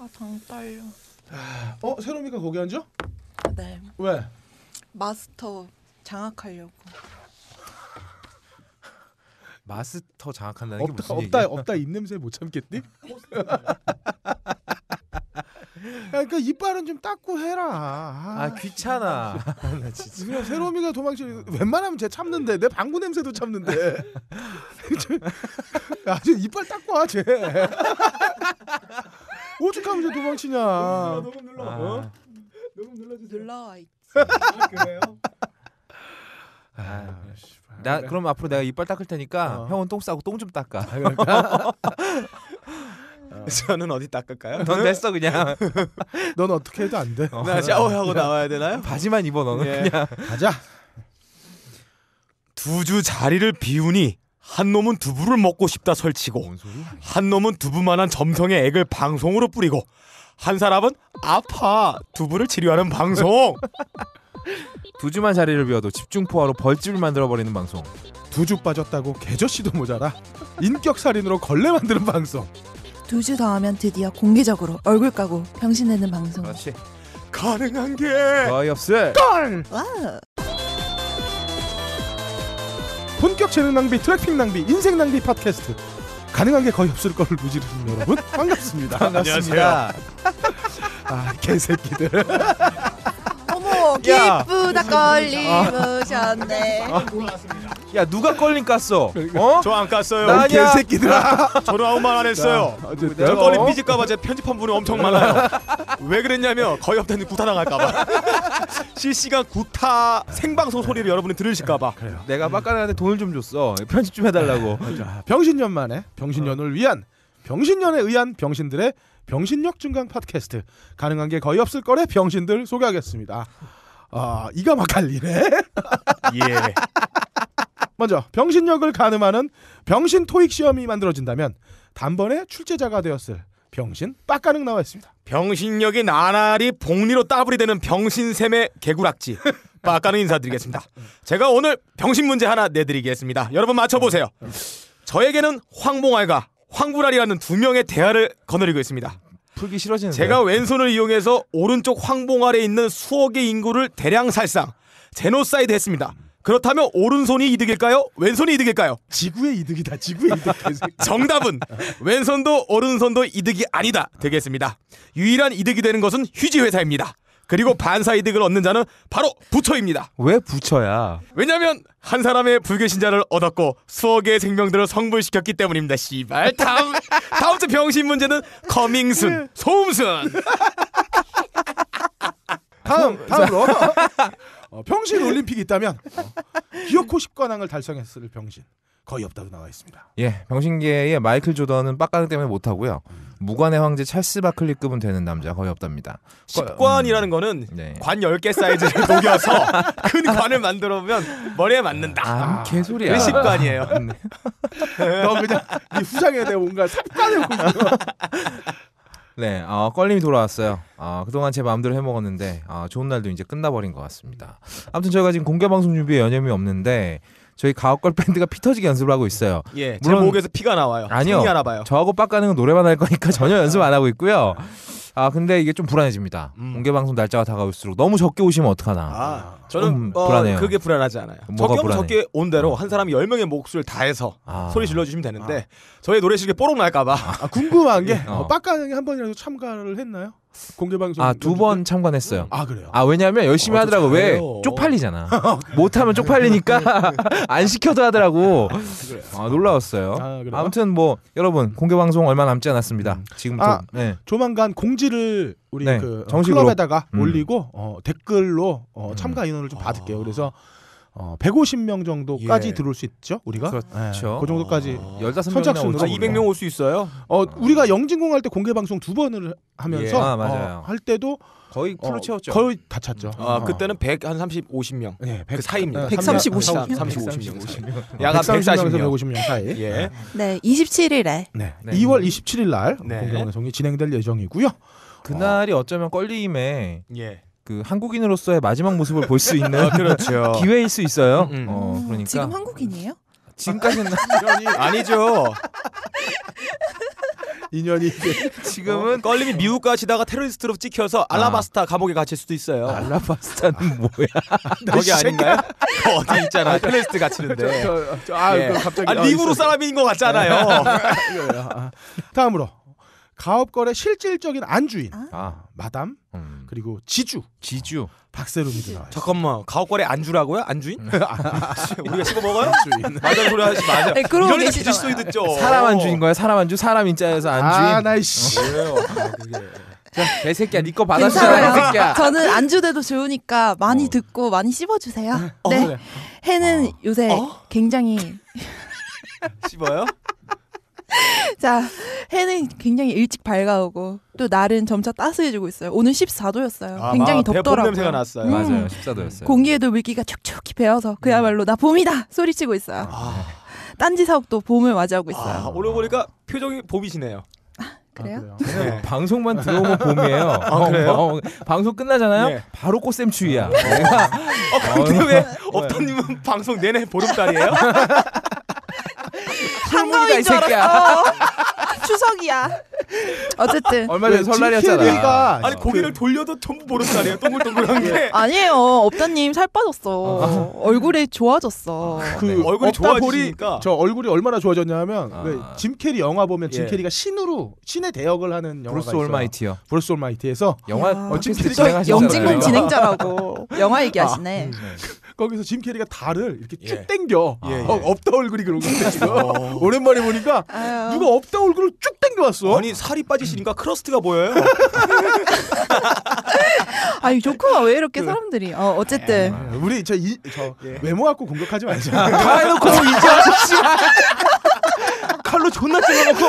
아당 떨려. 어 세롬이가 거기 앉아? 네. 왜? 마스터 장악하려고. 마스터 장악한다는 게 없다 무슨 없다 얘기야? 없다 입 냄새 못 참겠니? 야, 그러니까 이빨은 좀 닦고 해라. 아 아, 귀찮아. 나 진짜. 그냥 세롬이가 도망치 웬만하면 쟤 참는데 내 방구 냄새도 참는데 아주 이빨 닦고 와 쟤. 오죽하면 쟤 도망치냐. 녹음 눌러. 아, 녹음 눌러주세요. 눌러와 있지. 아, 그래요? 아, 나 그럼 앞으로 내가 이빨 닦을 테니까 어. 형은 똥 싸고 똥 좀 닦아. 저는 어디 닦을까요? 넌 됐어 그냥. 넌 어떻게 해도 안 돼. 나 샤워하고 나와야 되나요? 바지만 입어 너는 예. 그냥. 가자. 두 주 자리를 비우니 한 놈은 두부를 먹고 싶다 설치고? 한 놈은 두부만한 점성의 액을 방송으로 뿌리고 한 사람은 아파 두부를 치료하는 방송 두 주만 자리를 비워도 집중 포화로 벌집을 만들어 버리는 방송. 두 주 빠졌다고 개저씨도 모자라. 인격 살인으로 걸레 만드는 방송. 두 주 더 하면 드디어 공개적으로 얼굴 까고 병신 내는 방송. 그렇지. 가능한 게 거의 없을. 걸. 와. 본격 재능 낭비, 트래핑 낭비, 인생 낭비 팟캐스트. 가능한 게 거의 없을 거를 무지르는 여러분 반갑습니다. 안녕하세요. 아 개새끼들. 어머 야. 기쁘다 걸리무셨네. 야 누가 걸린 깠어? 어? 저 안 깠어요 나 아니야. 개새끼들아. 저는 아무 말 안 했어요 어쨌든 저 걸린 삐질까봐 제 편집한 분이 엄청 많아요 왜 그랬냐면 거의 없다는 구타 당할까봐 실시간 구타 생방송 소리를 여러분이 들으실까봐 그래요. 내가 빡가는한테 돈을 좀 줬어. 편집 좀 해달라고. 자, 병신년만에 병신년을 위한 병신년에 의한 병신들의 병신력 증강 팟캐스트 가능한 게 거의 없을 거래 병신들 소개하겠습니다. 아 이가 막 갈리네. 예 먼저 병신력을 가늠하는 병신 토익 시험이 만들어진다면 단번에 출제자가 되었을 병신 빡가능 나와 있습니다. 병신력이 나날이 복리로 따블이 되는 병신샘의 개구락지 빠까는 인사드리겠습니다. 제가 오늘 병신 문제 하나 내드리겠습니다. 여러분 맞춰보세요. 저에게는 황봉알과 황불알이라는 두 명의 대화를 거느리고 있습니다. 풀기 싫어지는. 제가 왼손을 이용해서 오른쪽 황봉알에 있는 수억의 인구를 대량 살상 제노사이드 했습니다. 그렇다면 오른손이 이득일까요? 왼손이 이득일까요? 지구의 이득이다. 지구의 이득. 정답은 왼손도 오른손도 이득이 아니다 되겠습니다. 유일한 이득이 되는 것은 휴지 회사입니다. 그리고 반사 이득을 얻는 자는 바로 부처입니다. 왜 부처야? 왜냐면 한 사람의 불교신자를 얻었고 수억의 생명들을 성불시켰기 때문입니다. 씨발. 다음 다음 주 병신 문제는 커밍순 소음순. 다음 다음으로 어, 병신 올림픽이 있다면 어, 기어코 10관왕을 달성했을 병신 거의 없다고 나와 있습니다. 예, 병신계의 마이클 조던은 빡가능 때문에 못 하고요. 무관의 황제 찰스 바클리급은 되는 남자 거의 없답니다. 식관이라는 거는 네. 관 10개 사이즈를 녹여서 큰 관을 만들어 보면 머리에 맞는다. 아, 개소리야. 그게 식관이에요. 너 그냥 네 후장에 대해 뭔가 삽관을 네, 어, 껄림이 돌아왔어요. 어, 그동안 제 마음대로 해먹었는데 어, 좋은 날도 이제 끝나버린 것 같습니다. 아무튼 저희가 지금 공개 방송 준비에 여념이 없는데 저희 가옥걸 밴드가 피 터지게 연습을 하고 있어요. 예, 제 물론- 목에서 피가 나와요. 아니요. 저하고 빡가능은 노래만 할 거니까 전혀 연습 안 하고 있고요. 아 근데 이게 좀 불안해집니다. 음. 공개 방송 날짜가 다가올수록 너무 적게 오시면 어떡하나. 아, 좀 저는 어, 불안해요. 그게 불안하지 않아요. 뭐가 적게 불안해? 적게 온 대로 한 사람이 10명의 목소리를 다해서 아. 소리 질러 주시면 되는데 저희 노래 실게 뽀록 날까봐 아, 궁금한 게 어. 어. 빡가능이 한 번이라도 참가를 했나요? 공개 방송 아 두 번 참관했어요. 아 그래요. 아 왜냐면 열심히 어, 하더라고 왜 잘해요. 쪽팔리잖아 못하면 쪽팔리니까 안 시켜도 하더라고 아 놀라웠어요 아, 그래요? 아무튼 뭐 여러분 공개 방송 얼마 남지 않았습니다 지금부터 아, 네. 조만간 공지를 우리 네, 그 어, 정식으로. 클럽에다가 음. 올리고 어, 댓글로 어, 음. 참가 인원을 좀 받을게요. 그래서 어, 150명 정도까지 예. 들어올 수 있죠. 우리가 그렇죠. 예, 그 정도까지. 어. 15명이나 선착순으로 아, 200명 올 수 있어요. 어, 우리가 영진공 할 때 공개 방송 두 번을 하면서 예. 아, 맞아요. 어, 할 때도 거의 풀로 어, 채웠죠 거의 다 찼죠. 아, 어. 그때는 100, 한 30, 50명. 예, 그 사이입니다. 130, 30, 50. 50명. 야간 130명에서 140명. 150명 사이. 예. 네 27일에 네. 네. 2월 27일 날 네. 공개 방송이 진행될 예정이고요. 그날이 어쩌면 껄림의 예. 그 한국인으로서의 마지막 모습을 볼 수 있는 아, 그렇죠. 기회일 수 있어요 음. 어, 그러니까 지금 한국인이에요? 지금까지는 아니죠. 인연이 이제 지금은 껄림이 미국 가시다가 테러리스트로 찍혀서 알라바스타 감옥에 갇힐 수도 있어요. 알라바스타는 뭐야? 거기 아닌가요? 어디 있잖아. 테러리스트 갇히는데. 저, 저, 아, 예. 그 갑자기 아, 아, 리구르 있어요. 사람인 것 같잖아요. 아, 다음으로 가업거래 실질적인 안주인 아, 마담 음. 그리고 지주 지주. 박세롬이도 나와 있어요. 잠깐만 가옥거래 안주라고요? 안주인? 우리가 씹어 먹어요? 안주인. 맞아 소리 하지 마세요. 네, 그러고 이런 계시잖아요. 기질 소리 듣죠. 사람 안주인 거야? 사람 안주? 사람 인자에서 안주인. 아, 나이씨. 그래요. 아, 그게. 자, 개새끼야, 니거 받아주잖아, 괜찮아요. 개새끼야. 저는 안주돼도 좋으니까 많이 어. 듣고 많이 씹어주세요. 어, 네. 해는 요새 어? 굉장히 씹어요? 자 해는 굉장히 일찍 밝아오고 또 날은 점차 따스해지고 있어요. 오늘 14도였어요. 아, 굉장히 덥더라고요. 냄새가 났어요. 음. 맞아요, 14도였어요. 공기에도 물기가 촉촉히 배어서 그야말로 나 봄이다 소리치고 있어요. 아, 딴지 사옥도 봄을 맞이하고 있어요. 아, 오늘 보니까 표정이 봄이시네요. 그래요? 네. 방송만 들어오면 봄이에요. 아, 그래요? 어, 어, 방송 끝나잖아요. 예. 바로 꽃샘추위야. 내가 어, 근데 왜 업다님은 방송 내내 보름달이에요? 한가위인 줄. 알았어. 추석이야. 어쨌든 얼마 전에 설날이었잖아. 김캐리가 아니 고개를 돌려도 전부 보름달이에요. 동글동글한 게. 아니에요. 업다님 살 빠졌어. 얼굴이 좋아졌어. 그 네, 얼굴이 좋아지니까. 저 얼굴이 얼마나 좋아졌냐면 아. 그짐 캐리 영화 보면 짐 예. 캐리가 신으로 신의 대역을 하는 영화가 브루스. 올마이티요. 브루스 올마이티에서 영화 야. 어, 캐릭터 진행하시잖아요. 영진공 진행자라고 영화 얘기하시네. 거기서 짐 캐리가 달을 이렇게 쭉 예. 당겨 예, 어, 예. 없다 얼굴이 그런 건데 지금 어. 오랜만에 보니까 아유. 누가 없다 얼굴을 쭉 당겨 왔어. 아니 살이 빠지시니까 크러스트가 보여요. 아니 조크가 왜 이렇게 사람들이 어 어쨌든 아, 우리 저, 이, 저 예. 외모 갖고 공격하지 말자. 다 해놓고 이제 칼로 존나 찔러놓고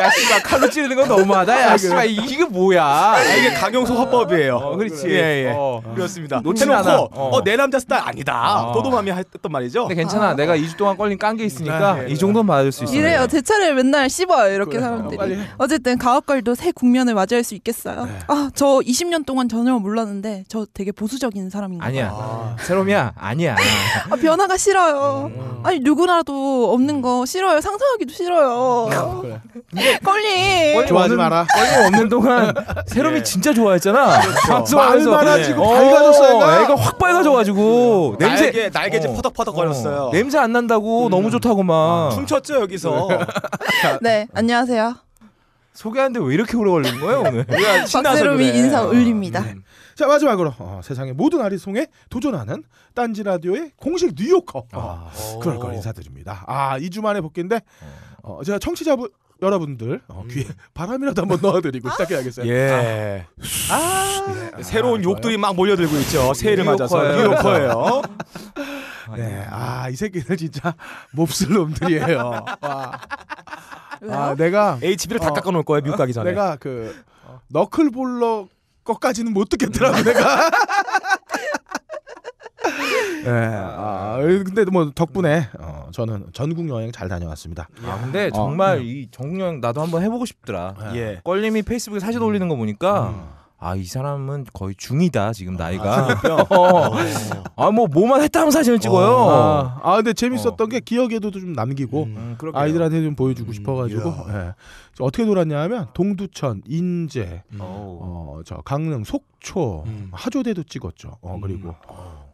야 씨발 칼로 찌르는 건 너무하다 야 씨발 이- 이게 뭐야 아, 이게 강용소 화법이에요. 어, 그렇지. 예, 예. 어. 그렇습니다. 놓치지 않아. 어. 어. 내 남자 스타일 아니다. 어. 도도맘이 했던 말이죠. 근데 괜찮아 내가 2주 동안 걸린 깐 게 있으니까 네, 네. 이 정도는 받을 수 있어 이래요 제 차례를 맨날 씹어요 이렇게 그래, 사람들이. 어쨌든 가옥걸도 새 국면을 맞이할 수 있겠어요 네. 아저 20년 동안 전혀 몰랐는데 저 되게 보수적인 사람인가 봐요. 아니야 아. 새롬이야 아니야 아 변화가 싫어요 음. 아니 누구나도 없는 거 싫어요 상상하기도 싫어요 그래. 껄림 좋아하지 없는- 마라. 껄림 없는 동안 새롬이 예. 진짜 좋아했잖아 예. 하지고 어, 밝아졌어 애가. 애가 확 밝아져가지고 냄새 날개 날개짓 어. 퍼덕퍼덕 거렸어요. 어, 냄새 안 난다고 음. 너무 좋다고 막 춤췄죠 여기서. 네 안녕하세요 소개하는데 왜 이렇게 오래 걸리는 거예요 오늘 박세롬이 그래. 인사 올립니다 자 마지막으로 어, 세상의 모든 아리송에 도전하는 딴지 라디오의 공식 뉴요커 어, 어. 그럴 걸 인사드립니다. 아 2주 만에 복귀인데 어, 제가 청취자분 여러분들 어, 귀에 바람이라도 한번 넣어드리고 시작해야겠어요. 예. 아, 새로운 아, 욕들이 막 몰려들고 있죠. 새해를 맞아서 뉴요커예요. 네, 아, 이 새끼들 진짜 몹쓸 놈들이에요. 와. 아, 내가 HB를 다 어, 깎아놓을 거예요 미국 가기 전에. 내가 그 너클볼러 것까지는 못 듣겠더라고 내가. 네, 아, 근데 뭐 덕분에 어, 저는 전국 여행 잘 다녀왔습니다. 아 근데 어, 정말 네. 이 정령 나도 한번 해보고 싶더라. 예. 껄림이 페이스북에 사진 올리는 거 보니까 음. 아이 사람은 거의 중이다 지금 아, 나이가. 아 뭐 뭐만 했다 하면 사진을 찍어요. 아, 아, 근데 재밌었던 게 기억에도 좀 남기고 음. 음. 아이들한테 좀 보여주고 음, 싶어가지고. 예. 어떻게 놀았냐면 동두천, 인제, 어우. 어, 저 강릉, 속초, 음. 하조대도 찍었죠. 어, 음. 그리고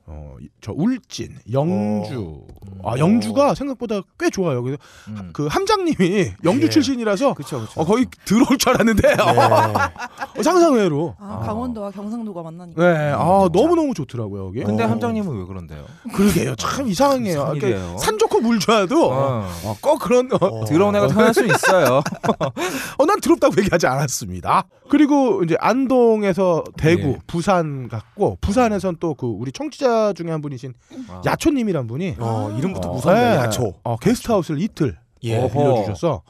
어, 이- 저 울진, 영주. 어. 아, 영주가 생각보다 꽤 좋아요. 그래서 음. 그 함장님이 영주 예. 출신이라서 그쵸 그쵸. 어, 거의 들어올 줄 알았는데 네. 어, 상상외로. 아, 아. 강원도와 경상도가 만나니까 네, 아 너무 너무 좋더라고요 여기. 근데 어. 함장님은 왜 그런데요? 그러게요, 참 이상해요. 그러니까. 산 좋고 물 좋아도 어. 어, 꼭 그런 어, 어. 더러운 애가 태어날 수 있어요. 어, 난 더럽다고 얘기하지 않았습니다. 그리고 이제 안동에서 대구, 예. 부산 갔고 부산에선 또 그 우리 청취자 중에 한 분이신 아. 야초님이란 분이 어, 이름부터 어. 무섭네. 네, 야초. 어, 게스트하우스를 이틀 예. 어, 빌려주셔서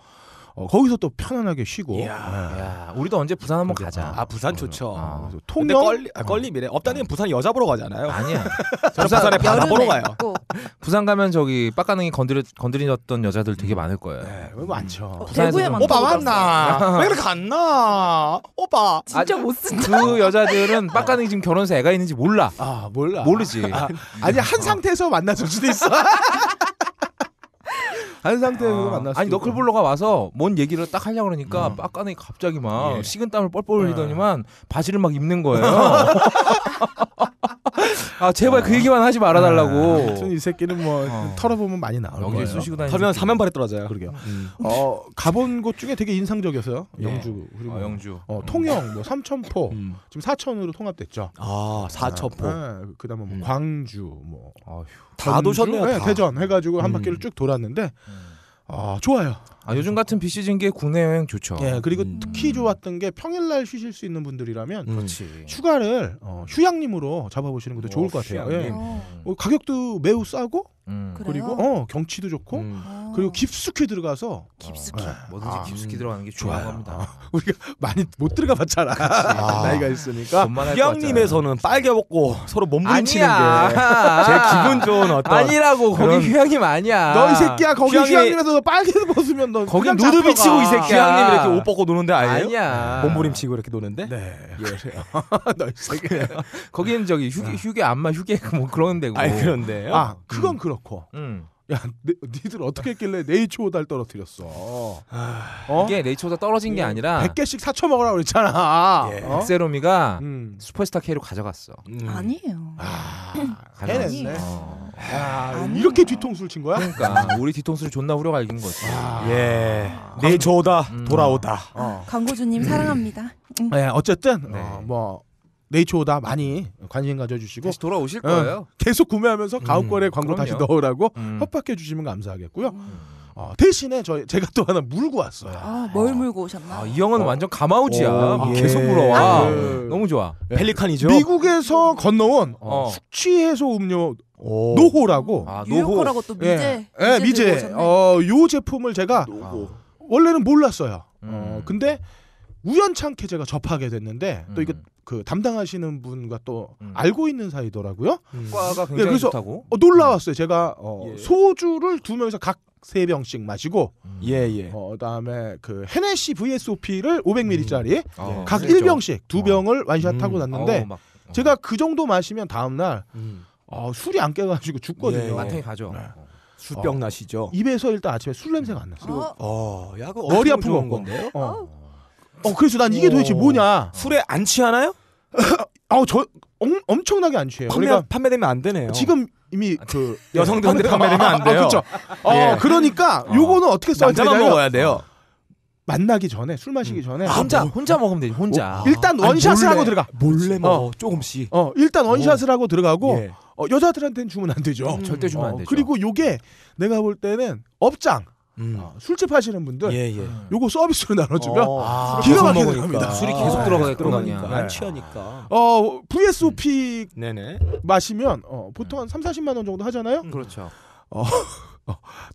어, 거기서 또 편안하게 쉬고 이야. 네. 야, 우리도 언제 부산 한번 가자. 아 부산 좋죠. 아. 그래서 근데 통영 껄리, 아, 껄림이래. 업다님 부산 여자 보러 가잖아요. 아니야. 저는 부산에 바다 보러 가요. 꼭. 부산 가면 저기 빡가능이 건드려 건드렸던 여자들 되게 많을 거예요. 네, 뭐 많죠. 어, 부산에서 대구에 좀- 많다고 오빠. 왔나? 왜 그렇게 갔나? 오빠. 진짜 못 쓴다 그 여자들은 빡가능이 지금 결혼해서 애가 있는지 몰라. 아 몰라. 모르지. 아, 아니 한 상태에서 만났을 수도 있어. 한 상태에서 아, 만났을 아니 너클볼러가 와서 뭔 얘기를 딱 하려고 그러니까 음. 빡가능이 갑자기 막 예. 식은 땀을 뻘뻘 흘리더니만 바지를 막 입는 거예요. 아 제발 그 얘기만 하지 말아달라고. 아무튼 이 새끼는 뭐 어. 털어보면 많이 나올 거예요. 쑤시고. 털면. 사면발에 떨어져요. 그러게요. 음. 어 가본 곳 중에 되게 인상적이었어요. 예. 영주 그리고 아, 영주. 어, 통영, 뭐 삼천포 음. 지금 사천으로 통합됐죠. 아 사천포. 아, 그다음에 뭐 음. 광주, 뭐 아휴. 다? 도셨네요. 네, 다. 대전 해가지고 한 음. 바퀴를 쭉 돌았는데 음. 아 좋아요. 아 요즘 같은 비시즌기에 국내 여행 좋죠. 예 그리고 음. 특히 좋았던 게 평일날 쉬실 수 있는 분들이라면 음. 그렇지. 휴가를 어, 휴양림으로 잡아보시는 것도 좋을 것 같아요. 예. 어, 어, 가격도 매우 싸고 음. 그리고 어 경치도 좋고 음. 어. 그리고 깊숙이 들어가서 깊숙이. 어, 뭐든지 아, 깊숙이 음. 들어가는 게 중요한. 겁니다. 우리가 많이 못 들어가 봤잖아 나이가 있으니까 돈만 할것 휴양림에서는 빨개 벗고 서로 몸부림치는 아니야. 게제 기분 좋은 어떤 아니라고 거기 휴양림 아니야. 너 이 새끼야 거기 휴양림이- 휴양림에서 빨개 벗으면 너 거기 누드. 비치고 이 새끼야. 휴양림 이렇게 옷 벗고 노는데 아니에요? 아니야. 몸부림치고 이렇게 노는데? 네 그래요 너이 새끼 거기는 저기 휴게 휴게 안마 휴게 뭐 그런 데고. 아니 그런데요. 아 그건 그렇고 음. 야 네, 니들 어떻게 했길래 네이처오달 떨어뜨렸어 어? 이게 네이처보다 떨어진 게 아니라 100개씩 사쳐 먹으라고 그랬잖아 예. 어? 엑세로미가 음. 슈퍼스타 K로 가져갔어. 음. 아니에요. 아, 가져갔어. 해냈네. 어. 야, 아니에요. 이렇게 뒤통수를 친 거야? 그러니까 우리 뒤통수를 존나 후려 갈긴 거지. 아. 예. 내 조다 음. 돌아오다. 어. 광고주님 사랑합니다. 음. 네, 어쨌든 네. 어, 뭐 네이처오다 많이 관심 가져주시고 다시 돌아오실 어. 거예요. 계속 구매하면서 가옥거래 광고 다시 그럼요. 넣으라고 음. 협박해 주시면 감사하겠고요. 음. 어, 대신에 저희 제가 또 하나 물고 왔어요. 아, 뭘 물고 오셨나? 아, 이 형은 어. 완전 가마우지야. 오, 막 예. 계속 물어와. 그 너무 좋아. 펠리칸이죠. 미국에서 건너온 어. 숙취 해소 음료 오. 노호라고 아, 노호. 뉴요커라고 또 미제. 예, 예, 미제 들고 오셨네. 어, 요 제품을 제가 노호. 원래는 몰랐어요. 음. 어, 근데 우연찮게 제가 접하게 됐는데 또 이거 음. 그 담당하시는 분과 또 음. 알고 있는 사이더라고요. 음. 과가 네, 굉장히 그래서 좋다고. 어, 놀라웠어요. 제가 어, 예. 소주를 두 명이서 각 세 병씩 마시고 예 예. 어, 그다음에 그 헤네시 VSOP를 500ml짜리 어, 각 그랬죠. 1병씩 두 어. 병을 완샷하고 음. 났는데 막, 어. 제가 그 정도 마시면 다음 날 음. 어, 술이 안 깨가지고 죽거든요. 예, 예. 마탱이 가죠. 네. 어. 술병 나시죠. 입에서 일단 아침에 술 냄새가 안 났어요. 어, 어, 야, 그 머리 엄청 아픈. 건데요. 어. 어, 그래서 난 이게 도대체 오. 뭐냐? 술에 안 취하나요? 아우 저 엄, 엄청나게 안 취해요. 판매 그러니까 판매되면 안 되네요. 지금 이미 그 여성들한테 예, 판매되면 안 돼요. 아, 그렇죠. 어, 예. 그러니까 어. 요거는 어떻게 써야 남자만 되냐면 먹어야 돼요. 만나기 전에 술 마시기 전에 아, 혼자 뭐. 혼자 먹으면 되지. 혼자. 어, 일단 원샷을 몰래. 하고 들어가. 몰래 먹어 어. 조금씩. 어 일단 원샷을 하고 들어가고 예. 어, 여자들한테는 주면 안 되죠. 음. 절대 주면 어, 안 되죠. 그리고 요게 내가 볼 때는 업장 음. 어, 술집 하시는 분들 예 예. 음. 요거 서비스로 나눠주면 어, 아, 기가 막히게. 들어갑니다. 술이 계속 들어가겠구나, 그러니까. 안 네. 취하니까. 어 VSOP 네네. 마시면 어, 보통 한 3, 40만 원 정도 하잖아요. 그렇죠.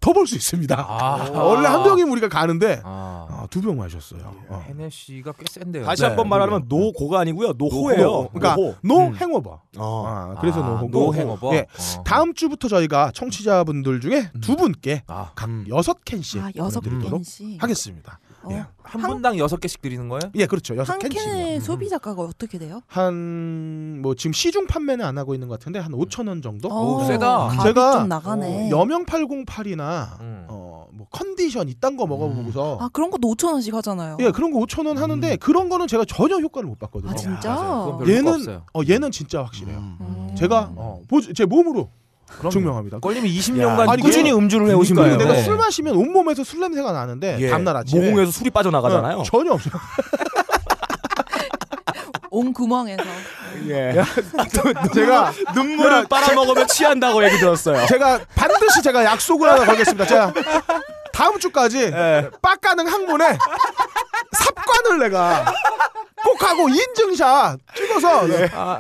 더벌수 있습니다. 아. 원래 한 병이면 우리가 가는데 아. 아, 두병 마셨어요. 어. 헤네시가 꽤 센데요. 다시 네, 한번 말하면 노고가 아니고요. 노호예요. 노호. 그러니까 노호. no 음. hangover. 어. 아, 그래서 아, 노호고. no hangover. 예. 어. 다음 주부터 저희가 청취자분들 중에 두 분께 아, 각 음. 여섯 캔씩 아, 여섯 보내드리도록 캔씩. 하겠습니다. 어. 예. 한 한- 분당 여섯 개씩 드리는 거예요? 예, 그렇죠. 여섯 한 캔씩. 캔의 소비 자가가 어떻게 돼요? 한 뭐 지금 시중 판매는 안 하고 있는 것 같은데 한 5천 원 정도. 오, 세다. 값이 제가 좀 나가네. 어, 여명 808이나 음. 어뭐 컨디션 이딴 거 먹어보고서 아 그런 것도 5천 원씩 하잖아요. 예 그런 거 5천 원 하는데 그런 거는 제가 전혀 효과를 못 봤거든요. 아 진짜? 맞아요. 그건 별로 얘는 없어요. 어 얘는 진짜 확실해요. 음. 음. 제가 어, 보, 제 몸으로 그럼요. 증명합니다. 걸리면 야, 20년간 아니, 꾸준히 음주를 해오신 거예요. 내가 네. 술 마시면 온 몸에서 술 냄새가 나는데 예. 다음날 아침에 모공에서 술이 빠져나가잖아요. 어, 전혀 없어요. 온 구멍에서. 예. 제가 눈물을 빨아먹으면 취한다고 얘기 들었어요. 제가 반드시 제가 약속을 하나 걸겠습니다. 제가 다음 주까지 예. 빡가는 항문에 삽관을 내가 꼭 하고 인증샷 찍어서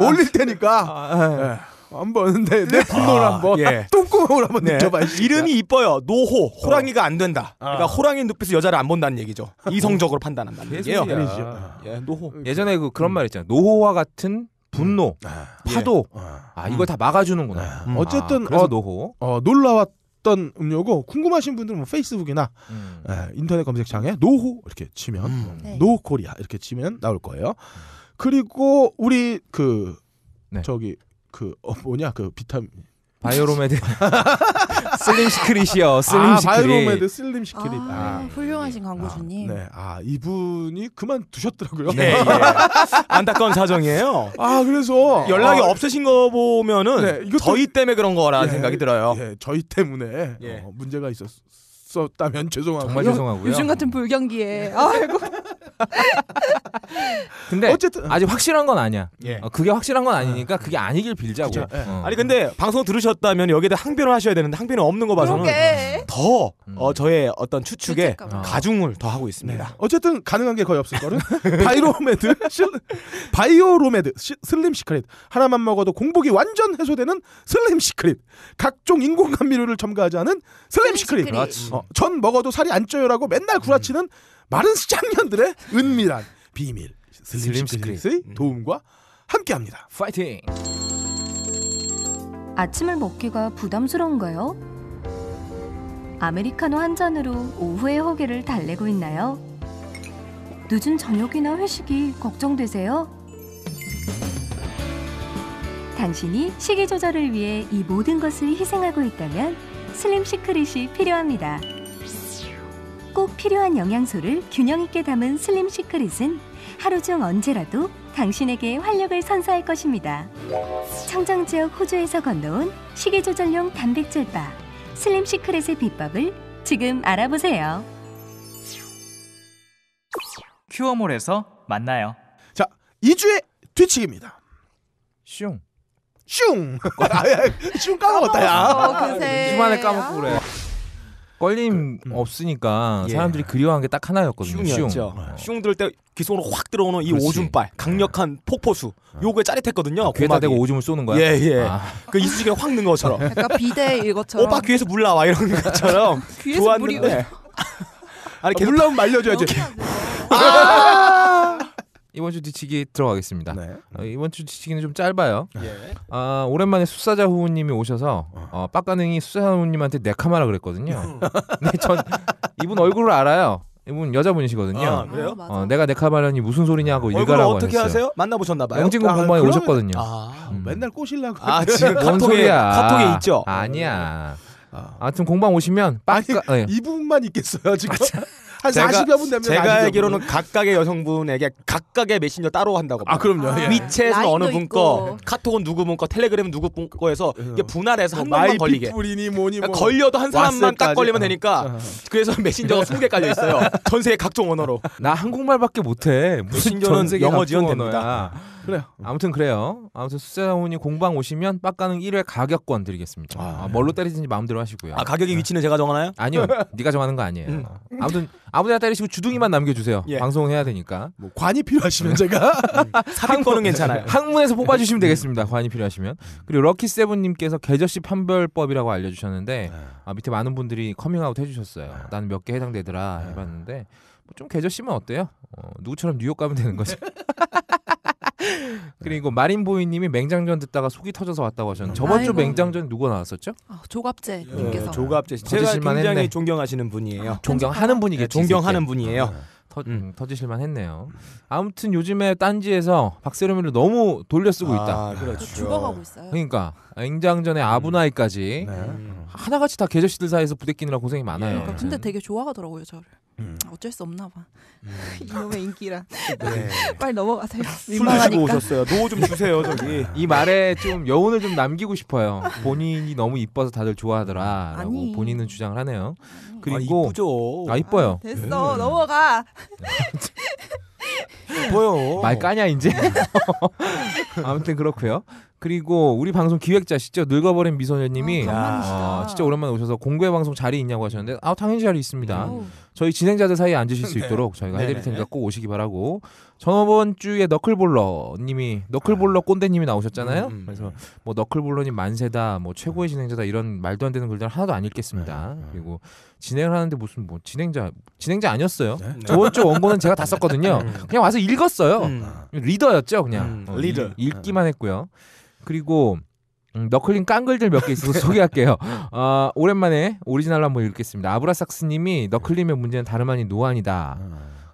올릴 테니까 아, 예. 한번 내, 내 분노를 아, 한번 예. 똥구멍으로 한번 네. 느껴봐. 이름이 이뻐요. 노호. 호랑이가 안 된다. 어. 그러니까 호랑이 눈빛으로 여자를 안 본다는 얘기죠. 이성적으로 판단한다는 얘기예요. 아니죠. 예, 노호. 예전에 그 그런 말 있잖아요. 노호와 같은 분노, 아, 파도. 어. 아 이걸 다 막아주는구나. 음. 어쨌든 아, 그래서 어, 노호. 어, 놀라웠던 음료고 궁금하신 분들은 뭐 페이스북이나 음. 예, 인터넷 검색창에 노호 이렇게 치면 음. 네. 노 코리아 이렇게 치면 나올 거예요. 그리고 우리 그 네. 저기 그 어, 뭐냐 그 비타민 바이오로메드 슬림 시크릿이요. 슬림 아, 시크릿. 바이로메드 슬림 시크릿. 아, 아, 훌륭하신 광고주님. 네. 아, 이분이 그만 두셨더라고요. 예, 예. 안타까운 사정이에요. 아, 그래서 연락이 아, 없으신 거 보면은 네, 이것도- 저희 때문에 그런 거라는 예, 생각이 들어요. 예, 저희 때문에 예. 어, 문제가 있었었다면 죄송하고요. 정말 죄송하고요. 요즘 같은 불경기에 아이고 근데 어쨌든 아직 확실한 건 아니야. 예. 어, 그게 확실한 건 아니니까 그게 아니길 빌자고. 그쵸, 예. 어. 아니 근데 방송 들으셨다면 여기에 대해 항변을 하셔야 되는데 항변이 없는 거 봐서는 그러게. 더 음. 어, 저의 어떤 추측에. 어. 가중을 더 하고 있습니다. 어쨌든 가능한 게 거의 없을 거는 바이로메드 실, 바이오로메드 시, 슬림 시크릿 하나만 먹어도 공복이 완전 해소되는 슬림 시크릿 각종 인공 감미료를 첨가하지 않은 슬림 시크릿 그렇지. 어, 전 먹어도 살이 안 쪄요라고 맨날 구라치는 마른 쌍년들의 은밀한 비밀 슬림, 슬림 시크릿의 도움과 함께합니다. 파이팅. 아침을 먹기가 부담스러운가요? 아메리카노 한 잔으로 오후의 허기를 달래고 있나요? 늦은 저녁이나 회식이 걱정되세요? 당신이 식이 조절을 위해 이 모든 것을 희생하고 있다면 슬림 시크릿이 필요합니다. 꼭 필요한 영양소를 균형 있게 담은 슬림 시크릿은 하루 중 언제라도 당신에게 활력을 선사할 것입니다. 청정 지역 호주에서 건너온 식이 조절용 단백질 바 슬림 시크릿의 비법을 지금 알아보세요. 큐어몰에서 만나요. 자 2주의 뒤치기입니다. 슝. 슝! 슝 까먹었다 야. 어, 그새. 주만에 까먹고 그래. 걸림 그, 음. 없으니까 예. 사람들이 그리워한 게 딱 하나였거든요. 슝이었죠. 슝. 슝 들을 때 귀속으로 확 들어오는 이 그렇지. 오줌발, 강력한 폭포수. 요거에 짜릿했거든요. 귀에다 고막이. 대고 오줌을 쏘는 거야. 예, 예. 아, 그 이쑤시개 확 넣은 것처럼. 약간 비대 이것처럼 오빠 귀에서 물 나와 이런 것처럼 귀에서 물이 좋았는데. 아니 계속 물나면 말려줘야지. 이번 주 뒤치기 들어가겠습니다. 네. 어, 이번 주 뒤치기는 좀 짧아요. 예. 아, 오랜만에 숫사자 후우님이 오셔서 어, 빡가능이 숫사자 후우님한테 네카마라 그랬거든요. 근데 전 이분 얼굴을 알아요. 이분 여자분이시거든요. 아, 그래요? 맞아. 어, 내가 네카마라니 무슨 소리냐고 얼굴을 일가라고 어떻게 하셨어요. 하세요? 만나보셨나 봐요. 영진공 아, 공방에 그러면- 오셨거든요. 아, 음. 맨날 꼬실라고. 아 지금 뭔 카톡에 소리야? 카톡에 있죠. 아니야. 아. 아무튼 공방 오시면 빡가 네. 이 부분만 있겠어요 지금. 한 제가- 40여 분 되면 제가 40여 알기로는 분. 각각의 여성분에게 각각의 메신저 따로 한다고. 아 그럼요. 아, 예. 위챗은 어느 분. 거, 카톡은 누구 분 거, 텔레그램은 누구 분 거에서 이게 분할해서 한 명만 걸리게. 마이피플이니 뭐니 뭐. 그러니까 걸려도 한 사람만 딱. 걸리면 되니까 어. 그래서 메신저가 20개 깔려 있어요. 전 세계 각종 언어로. 나 한국말밖에 못해. 무슨 세계 영어 각종 지원 언어야. 됩니다. 그래요. 아무튼 그래요. 아무튼 후우님 공방 오시면 빡가능 1회 가격권 드리겠습니다. 아, 아, 뭘로 때리든지 마음대로 하시고요. 아 가격의 위치는 제가 정하나요? 아니요, 네가 정하는 거 아니에요. 아무튼 아무데나 때리시고 주둥이만 남겨주세요. 예. 방송을 해야 되니까 뭐 관이 필요하시면 제가 삽입 거는 괜찮아요. 항문에서 뽑아주시면 되겠습니다. 관이 필요하시면. 그리고 럭키 세븐님께서 계절시 판별법이라고 알려주셨는데 아, 밑에 많은 분들이 커밍아웃 해주셨어요. 나는 몇 개 해당되더라 해봤는데 뭐좀 계절시면 어때요? 어, 누구처럼 뉴욕 가면 되는 거죠. 그리고 마린보이님이 맹장전 듣다가 속이 터져서 왔다고 하셨는데 저번 주 아이고. 맹장전 누가 나왔었죠? 아, 조갑제님께서 어, 조갑재 씨. 제가 굉장히 했네. 존경하시는 분이에요. 존경하는 분이겠죠. 예, 존경하는 분이에요. 터, 음. 음, 터지실만 했네요. 아무튼 요즘에 딴지에서 박세롬이를 너무 돌려 쓰고 있다. 아, 그렇죠. 죽어가고 있어요. 그러니까 맹장전에 아부나이까지 네. 음. 하나같이 다 계절씨들 사이에서 부대끼느라 고생이 많아요. 그러니까 근데 되게 좋아하더라고요 저를. 음. 어쩔 수 없나 봐. 이놈의 인기란. 네. 빨리 넘어가세요. 술 드시고. 오셨어요. 노 좀 주세요, 저기. 이 말에 좀 여운을 좀 남기고 싶어요. 본인이 너무 이뻐서 다들 좋아하더라 라고 아니. 본인은 주장을 하네요. 아, 그리고 이쁘죠. 아, 이뻐요. 됐어 넘어가. 이뻐요. 말 까냐 이제. 아무튼 그렇고요. 그리고 우리 방송 기획자시죠 늙어버린 미소녀님이 아. 어, 진짜 오랜만에 오셔서 공개 방송 자리 있냐고 하셨는데 아 당연히 자리 있습니다. 어우, 저희 진행자들 사이에 앉으실 수 네. 있도록 저희가 네, 해드릴 네, 테니까 네. 꼭 오시기 바라고 저번 주에 너클볼러님이 너클볼러 꼰대님이 나오셨잖아요. 음, 음. 그래서 뭐 너클볼러님 만세다, 뭐 최고의 진행자다 이런 말도 안 되는 글들 하나도 안 읽겠습니다. 네, 네. 그리고 진행을 하는데 무슨 뭐 진행자 진행자 아니었어요. 네. 저번 주 원고는 제가 다 썼거든요. 음. 그냥 와서 읽었어요. 음. 리더였죠, 그냥 음, 어, 리더. 읽- 읽기만 했고요. 그리고 음, 너클린 깡글들 몇 개 있어서 소개할게요. 어, 오랜만에 오리지널로 한번 읽겠습니다. 아브라삭스님이 너클림의 문제는 다름 아닌 노안이다.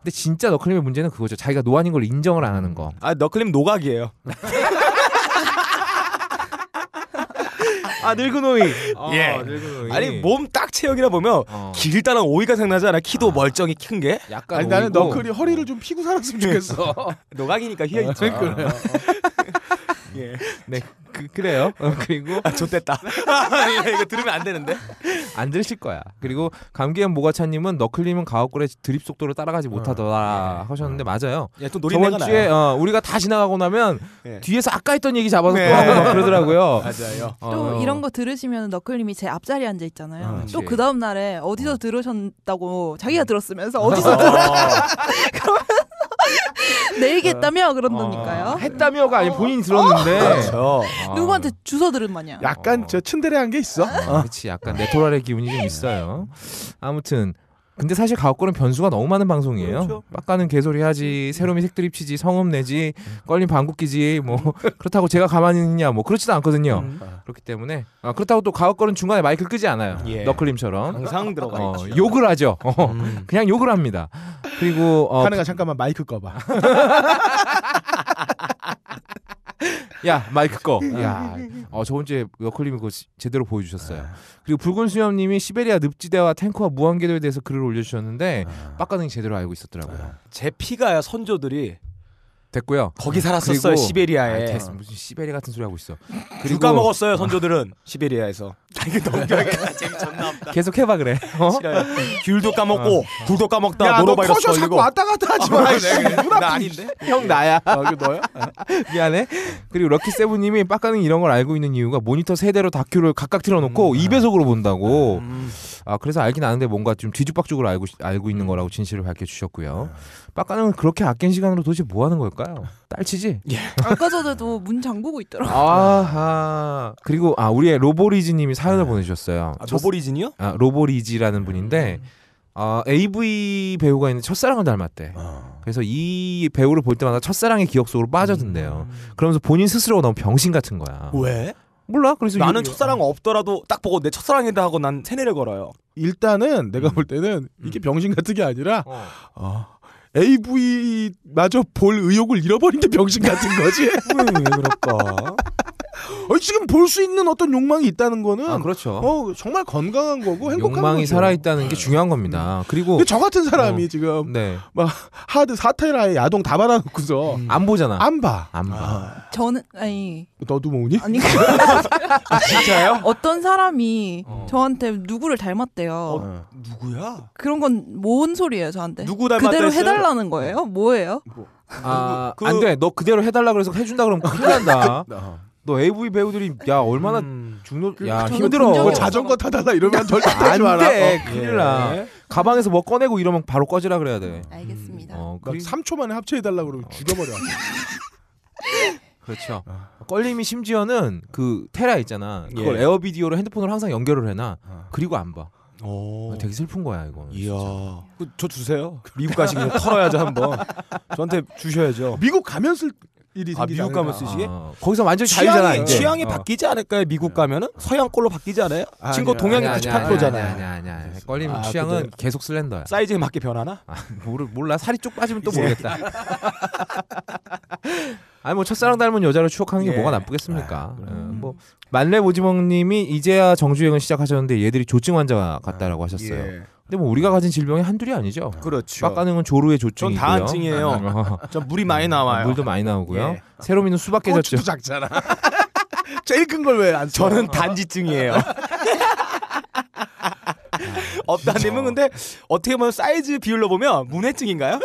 근데 진짜 너클림의 문제는 그거죠. 자기가 노안인 걸 인정을 안 하는 거. 아, 너클림 노각이에요. 아 늙은 오이. 예. 늙은 오이. 아니 몸 딱 체형이라 보면 어. 길다란 오이가 생각나지 않아? 키도 멀쩡히 큰 게. 약간 아니 나는 오이고. 너클이 허리를 좀 피고 살았으면 좋겠어. 노각이니까 휘어 있죠. 그래. 예. 네, 그, 그래요. 어, 그리고 아, 좋됐다. 이거 들으면 안 되는데. 안 들으실 거야. 그리고 감기엔 모가차님은 너클림은 가옥골의 드립 속도를 따라가지 못하더라 하셨는데 맞아요. 야, 또 저번 주에. 어, 우리가 다 지나가고 나면 예. 뒤에서 아까 했던 얘기 잡아서 네. 또 그러더라고요. 맞아요. 또 어. 이런 거 들으시면 너클님이 제 앞자리에 앉아 있잖아요. 어, 또 그치. 그 다음 날에 어디서 들으셨다고 자기가 들었으면서 어. 어디서 들어 내 얘기했다며 그런다니까요. 어, 했다며가 아니 본인이 들었는데 그렇죠. 어. 누구한테 주워 들은 마냥. 약간 저 츤데레한 게 있어. 어, 그렇지 약간 네토랄의 기운이 좀 있어요. 아무튼 근데 사실 가옥골은 변수가 너무 많은 방송이에요. 그렇죠. 빡가는 개소리 하지, 새로미 색드립 치지, 성음 내지, 껄림 방귀 끼지, 뭐 그렇다고 제가 가만히 있냐, 뭐 그렇지도 않거든요. 음. 그렇기 때문에 아, 그렇다고 또 가옥골은 중간에 마이크를 끄지 않아요. 예. 너클림처럼 항상 들어가 어, 있죠. 욕을 하죠. 어, 음. 그냥 욕을 합니다. 그리고 어, 하는가 잠깐만 마이크 꺼봐. 야 마이크 꺼. 야, 어 저번 주에 그거 시- 제대로 보여주셨어요. 그리고 붉은 수염님이 시베리아 늪지대와 탱크와 무한궤도에 대해서 글을 올려주셨는데 빡가능이 제대로 알고 있었더라고요. 제 피가요 선조들이 됐고요. 거기 살았었어요 그리고- 시베리아에. 아이, 됐어. 무슨 시베리아 같은 소리 하고 있어. 귤 까먹었어요 선조들은 시베리아에서. 이거 넘겨야 재미 존나 없다. 계속 해봐 그래. 어? 싫어요. 귤도 까먹고 굴도 까먹다 야, 너 노로바이러스 커져 자꾸 걸리고. 왔다 갔다 하지 마. 씨. 눈나 아프게. 아닌데? 형 나야. 아, 이거 너야? 미안해. 그리고 럭키 세븐님이 빡가능이 이런 걸 알고 있는 이유가 모니터 세 대로 다큐를 각각 틀어놓고 음. 2배속으로 본다고. 음. 아 그래서 알긴 아는데 뭔가 좀 뒤죽박죽으로 알고 알고 있는 거라고 진실을 밝혀주셨고요. 빡가능은 그렇게 아낀 시간으로 도대체 뭐 하는 걸까요? 딸치지? 아까 전에도 문 잠그고 있더라고. 아하. 그리고 아 우리의 로보리즈님이 사연을 보내주셨어요. 아, 첫- 노보리진이요? 아, 로보리지라는 분인데 아, AV 배우가 있는 첫사랑을 닮았대. 그래서 이 배우를 볼 때마다 첫사랑의 기억 속으로 빠져든대요. 그러면서 본인 스스로가 너무 병신 같은 거야. 왜? 몰라? 그래서 나는 이- 첫사랑 없더라도 딱 보고 내 첫사랑이다 하고 난 세뇌를 걸어요. 일단은 내가 볼 때는 이게 병신 같은 게 아니라 어. 어, AV마저 볼 의욕을 잃어버린 게 병신 같은 거지. 왜 그럴까? 어, 지금 볼 수 있는 어떤 욕망이 있다는 거는 아 그렇죠. 어, 정말 건강한 거고 행복한 욕망이 거죠. 살아 있다는 게 중요한 겁니다. 그리고 근데 저 같은 사람이 어. 지금 네. 하드 사테라에 야동 다 받아놓고서 안 보잖아. 안 봐. 안 봐. 저는 아니 너도 모으니? 아니 진짜요? 어떤 사람이 어. 저한테 누구를 닮았대요. 어. 누구야? 그런 건 뭔 소리예요 저한테? 누구 닮았다 그대로 했어요? 해달라는 거예요? 뭐예요? 아, 그- 안 돼. 너 그대로 해달라 그래서 해준다 그러면 큰일 난다. 어. 너 AV 배우들이 야 얼마나 음. 중노 그- 야 힘들어. 뭐. 자전거 타달라 이러면 절대 안 타지 마라. 돼. 어. 큰일 나. 예. 가방에서 뭐 꺼내고 이러면 바로 꺼지라 그래야 돼. 알겠습니다. 어, 막 그리고 3초 만에 합체해달라 그러면 죽여버려. 그렇죠. 껄림이 심지어는 그 테라 있잖아. 그걸 예. 에어 비디오로 핸드폰으로 항상 연결을 해놔. 어. 그리고 안 봐. 오. 되게 슬픈 거야 이거. 이야. 그, 저 주세요. 미국 가시면 털어야죠 한번. 저한테 주셔야죠. 미국 가면 쓸 일이 아 미국 가면? 쓰시게? 어, 거기서 완전 자유잖아 취향이, 이제. 취향이 어. 바뀌지 않을까요? 미국 가면은 서양꼴로 바뀌지 않아요? 아니야. 친구 동양이 아니야, 아니야, 98%잖아요. 아니야, 아니야, 아니야. 껄림 아, 취향은 근데- 계속 슬렌더야. 사이즈에 맞게 변하나? 아, 모르, 몰라 살이 쭉 빠지면 또 예. 모르겠다. 아니 뭐 첫사랑 닮은 여자를 추억하는 게 예. 뭐가 나쁘겠습니까? 어, 뭐 만렙 오지멍님이 이제야 정주행을 시작하셨는데 얘들이 조증 환자 같다라고 하셨어요. 예. 근데 뭐 우리가 가진 질병이 한둘이 아니죠. 그렇죠. 빡가능은 조루의 조증이고요. 전 다한증이에요. 어, 전 물이 많이 나와요. 물도 많이 나오고요. 예. 세로미는 수박 깨졌죠. 고추도 작잖아. 제일 큰 걸 왜 안 써? 저는 단지증이에요. 업다님은 근데 어떻게 보면 사이즈 비율로 보면 문해증인가요?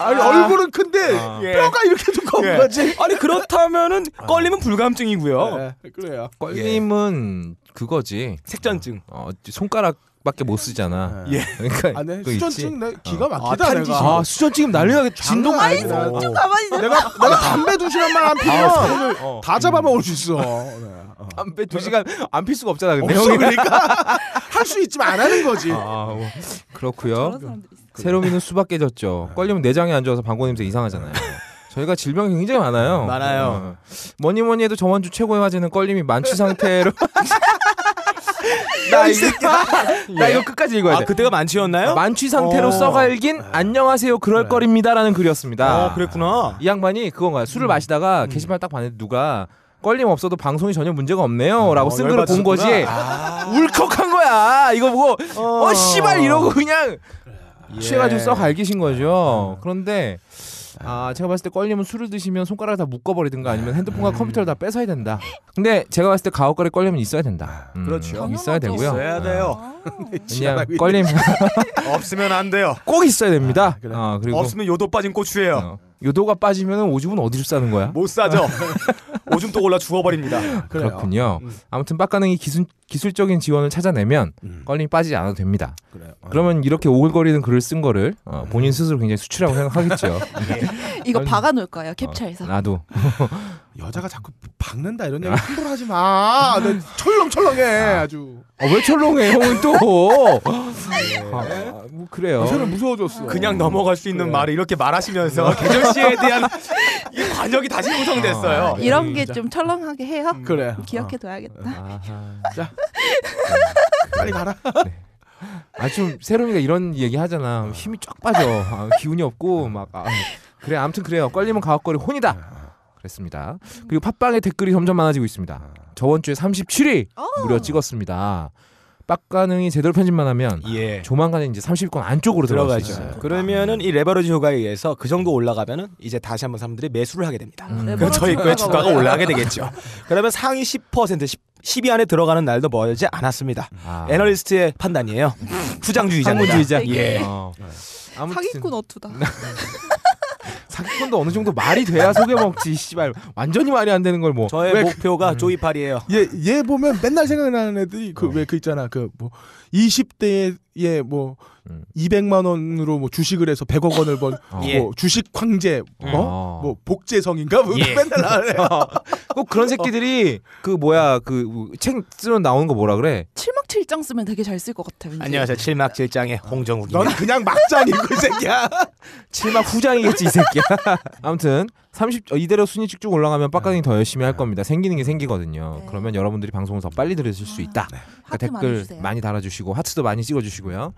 아니 얼굴은 큰데 아. 예. 뼈가 이렇게 두꺼운 예. 거지. 아니 그렇다면 걸리면 불감증이고요. 네, 그래요. 껄림은 그거지. 색전증. 어, 손가락밖에 못 쓰잖아. 예. 그러니까 아, 네. 그거 있지. 수전증 내 기가 아, 막히다 탄지 내가. 아 수전증 난리나게 진동 장난 많이 아니네. 나. 좀 가만히 있어. 내가 내가 담배 두 시간만 안 피면 오늘 어. 다 잡아먹을 수 있어. 네. 어. 담배 두 시간 안 필 수가 없잖아. 근데 없어. 그러니까 할 수 있지만 안 하는 거지. 아, 뭐. 그렇고요. 세로미는 수박 깨졌죠. 껄리면 내장이 안 좋아서 방구 냄새 이상하잖아요. 저희가 질병이 굉장히 많아요. 많아요. 어. 뭐니 뭐니 해도 저번 주 최고의 화제는 껄림이 만취 상태로 나 이거 나 이거 끝까지 읽어야 아 돼. 그때가 만취였나요? 만취 상태로 어. 써갈긴 안녕하세요 그럴 거립니다라는 글이었습니다. 어 그랬구나. 이 양반이 그건가요? 술을 마시다가 게시판 딱 봤는데 누가 껄림 없어도 방송이 전혀 문제가 없네요라고 쓴 글을 본 거지. 울컥한 거야. 이거 보고 어 씨발 이러고 그냥 취해가지고 써 갈기신 거죠. 그런데 아 제가 봤을 때 껄림은 술을 드시면 손가락을 다 묶어버리든가 아니면 핸드폰과 컴퓨터를 다 뺏어야 된다. 근데 제가 봤을 때 가옥거리 껄림은 있어야 된다. 음, 그렇죠. 있어야 되고요. 있어야 돼요. 그냥 껄림 없으면 안 돼요. 꼭 있어야 됩니다. 아 그리고 없으면 요도 빠진 고추예요. 어, 요도가 빠지면 오줌은 어디로 싸는 거야? 못 사죠. 오줌 또 올라 죽어버립니다. 그렇군요. 음. 아무튼 빡가능이 기술, 기술적인 지원을 찾아내면 음. 껄림이 빠지지 않아도 됩니다. 그래요. 어. 그러면 이렇게 오글거리는 글을 쓴 거를 어, 본인 스스로 굉장히 수치라고 생각하겠죠. 이거 아니, 박아 놓을 거예요 캡처해서. 나도. 여자가 자꾸 박는다 이런 얘기 함부로 하지 마. 나 철렁철렁해 아주. 어, 왜 철렁해 형은 또? 아, 뭐 그래요. 저는 무서워졌어. 그냥 넘어갈 수 있는 말을 이렇게 말하시면서 계절 씨에 대한 이 관역이 다시 형성됐어요. 아, 이런 게 진짜. 좀 철렁하게 해요. 그래. 기억해둬야겠다. 아하. 빨리 가라. 아좀 세롬이가 이런 얘기 하잖아. 힘이 쫙 빠져. 아, 기운이 없고 막 아, 그래 아무튼 그래요. 껄림은 가옥거리 혼이다. 그랬습니다. 그리고 팟빵에 댓글이 점점 많아지고 있습니다. 저번 주에 37위 무려 찍었습니다. 빡가능이 제대로 편집만 하면 예. 조만간에 이제 30권 안쪽으로 들어갈 수 들어가죠. 있어요. 그러면은 이 레버리지 효과에 의해서 그 정도 올라가면은 이제 다시 한번 사람들이 매수를 하게 됩니다. 음. 네, 그럼 저희 거의 주가가 올라가게 되겠죠. 그러면 상위 10% 10, 10위 안에 들어가는 날도 멀지 않았습니다. 아. 애널리스트의 판단이에요. 후장주의자입니다. 상무주의자. 예. 어. 아무튼 사기꾼 어투다. 사기꾼도 어느 정도 말이 돼야 속여 먹지. 씨발 완전히 말이 안 되는 걸 뭐. 저의 왜 목표가 조이팔이에요. 얘, 얘 보면 맨날 생각나는 애들이 그 왜그 있잖아 그 뭐 20대에 뭐 음. 200만 원으로 뭐 주식을 해서 100억 원을 번 어. 예. 뭐 주식 황제 뭐, 어. 뭐 복제성인가 뭐 예. 맨날 나네. 꼭 그런 새끼들이 그 뭐야 그책 쓰면 나오는 거 뭐라 그래? 칠막칠장 쓰면 되게 잘 쓸 것 같아. 왠지. 안녕하세요. 칠막칠장의 홍정욱입니다. 넌 그냥 막장이고 이 새끼야. 칠막 후장이겠지 이 새끼야. 아무튼 30 어, 이대로 순위 쭉 쭉 올라가면 빡가능이 더 열심히 할 겁니다. 생기는 게 생기거든요. 네. 그러면 여러분들이 방송을 더 빨리 들으실 수 있다. 그러니까 하트 많이 댓글 주세요. 많이 달아주시고 하트도 많이 찍어주시고요.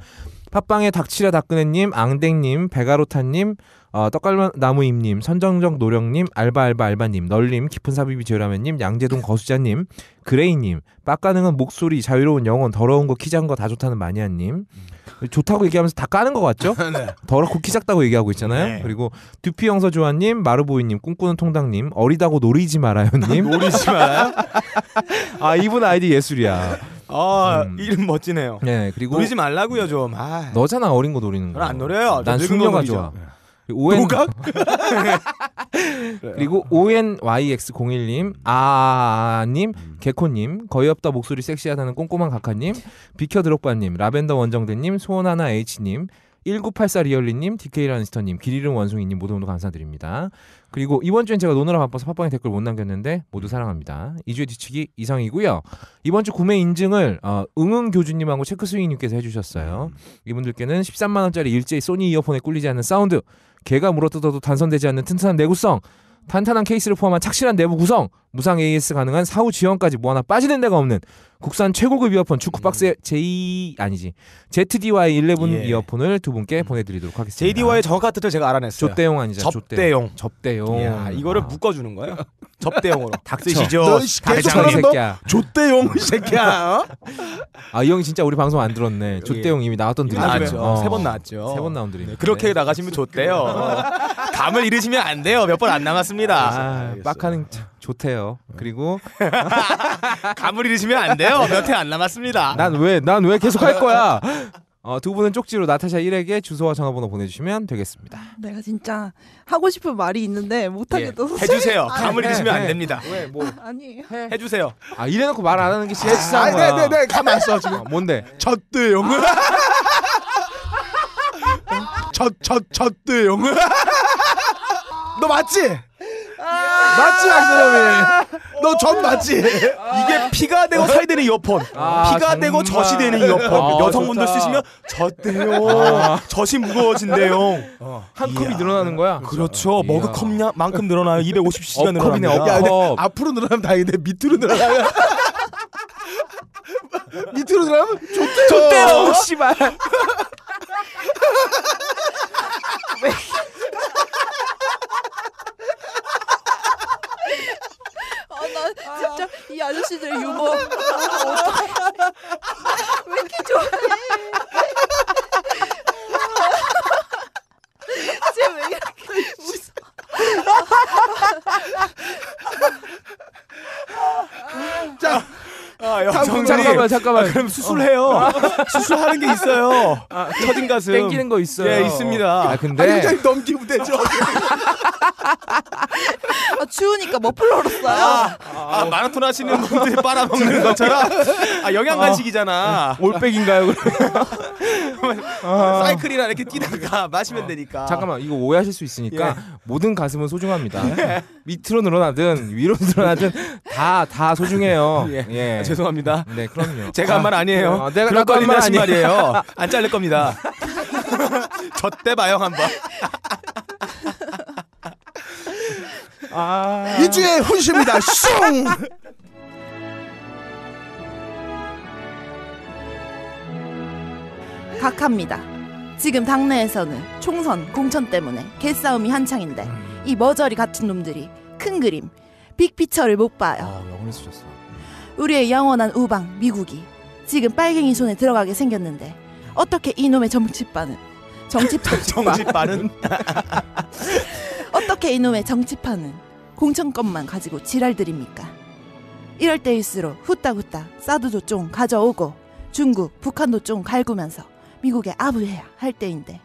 팟빵에 닥치라 닥그네님, 앙댕님, 베가로타님, 어, 떡갈나무임님, 선정적 노령님, 알바알바 알바님, 널님, 깊은 사비비 제라맨님, 양재동 거수자님, 그레이님, 빡가능은 목소리, 자유로운 영혼, 더러운 거, 키 작은 거 다 좋다는 마니아님. 좋다고 얘기하면서 다 까는 것 같죠? 더럽고 키 작다고 얘기하고 있잖아요. 네. 그리고 두피 영서 조아님, 마르보이님, 꿈꾸는 통당님, 어리다고 노리지 말아요님. 노리지 마요. 아 이분 아이디 예술이야. 아 음. 이름 멋지네요. 네 그리고 노리지 말라고요 좀. 아, 너잖아 어린 거 노리는 거. 안 노려요. 저난 숙녀가. 좋아. 오엔 노각? 그리고 ONYX01님, 아님, 개코님, 거의 없다 목소리 섹시하다는 꼼꼼한 각하님, 비켜 드록바님, 라벤더 원정대님, 소원하나 H님, 1984 리얼리님, DK 라니스터님, 길 잃은 원숭이님 모두 모두 감사드립니다. 그리고 이번 주엔 제가 노느라 바빠서 팟빵에 댓글 못 남겼는데 모두 사랑합니다. 2주의 뒤치기 이상이고요. 이번 주 구매 인증을 어, 응응 교주님하고 체크스윙님께서 해주셨어요. 이분들께는 13만 원짜리 일제 소니 이어폰에 꿀리지 않는 사운드, 개가 물어뜯어도 단선되지 않는 튼튼한 내구성, 탄탄한 케이스를 포함한 착실한 내부 구성, 무상 AS 가능한 사후 지원까지 뭐 하나 빠지는 데가 없는 국산 최고급 이어폰 주크박스의 J 아니지 ZDY 11 예. 이어폰을 두 분께 보내드리도록 하겠습니다. JD와의 정확한 뜻을 제가 알아냈어요. 족대용 아니죠? 접대용. 접대용. 이야, 이거를 아. 묶어주는 거예요. 접대용으로. 닥쳐. 쓰시죠. 너 씨, 계속 닥쳐 이 하는 너 새끼야. 좆대용 이 새끼야. 어? 아이 형이 진짜 우리 방송 안 들었네. 족대용 이미 나왔던 드림. 나왔죠. 어. 세번 나왔죠. 세번 나온 드림. 네, 그렇게 나가시면 좋대요. 감을 잃으시면 안 돼요. 몇 번 안 남았습니다. 아, 빡하는 참 좋대요. 그리고 감을 잃으시면 안 돼요. 몇 회 안 남았습니다. 난 왜 난 왜 계속 할 거야? 어, 두 분은 쪽지로 나타샤 1에게 주소와 전화번호 보내주시면 되겠습니다. 내가 진짜 하고 싶은 말이 있는데 못 예, 하겠어. 해주세요. 아, 감을 해, 잃으시면 안 해. 됩니다. 왜 뭐? 아니에요. 해주세요. 아 이래놓고 말 안 하는 게 제일 아, 치사한 거야. 네네네 가만 있어 지금. 어, 뭔데? 젖대용. 젖젖 젖대용. 너 맞지? 맞지 박사님이. 너젖 맞지? 이게 피가 되고 살이 되는 이어폰. 아, 피가 되고 정말. 젖이 되는 이어폰. 아, 여성분들 좋다. 쓰시면 젖대요. 젖이 무거워진대요. 한 컵이 늘어나는 거야. 그렇죠. 이야. 머그컵만큼 늘어나요. 250cc가 업컵이네, 늘어납니다. 업컵. 야, 근데 앞으로 늘어나면 다행인데 밑으로 늘어나면 밑으로 들어가면 좋대요. 좋대요. 씨발. 아, 나 진짜 이 아저씨들 유머. 아. 왜 이렇게 좋아해? 쟤왜 이렇게 웃어? 자, 아, 영정님. 잠깐만 잠깐만. 그럼 수술해요. 수술하는 게 있어요. 처진 가슴. 땡기는 거 있어요. 예, 있습니다. 아 아, 근데 의자님 넘기면 되죠. 아, 추우니까 머플러로 써요. 아, 마라톤 하시는 분들이 빨아먹는 것처럼 아, 영양 간식이잖아. 올백인가요? 그럼? 사이클이나 이렇게 뛰다가 마시면 되니까. 잠깐만 이거 오해하실 수 있으니까 모든 가슴은 소중합니다. 밑으로 늘어나든 위로 늘어나든 다 다 소중해요. 예. 예. 아, 죄송합니다. 네 그럼요. 제가 한 말 아니에요. 어, 내가 그럴 아니에요. 말이에요. 안 자를 겁니다. 저때 봐요 한번. 아. 이주의 훈시입니다. 슝. 각합니다. 지금 당내에서는 총선, 공천 때문에 개싸움이 한창인데 이 머저리 같은 놈들이 큰 그림, 빅피처를 못 봐요. 아 영혼이 쓰셨어. 우리의 영원한 우방 미국이 지금 빨갱이 손에 들어가게 생겼는데 어떻게 이놈의 정치파는 정치파 정치빠는 어떻게 이놈의 정치파는 공천권만 가지고 지랄들입니까? 이럴 때일수록 후딱후딱 사드도 좀 가져오고 중국, 북한도 좀 갈구면서 미국에 아부해야 할 때인데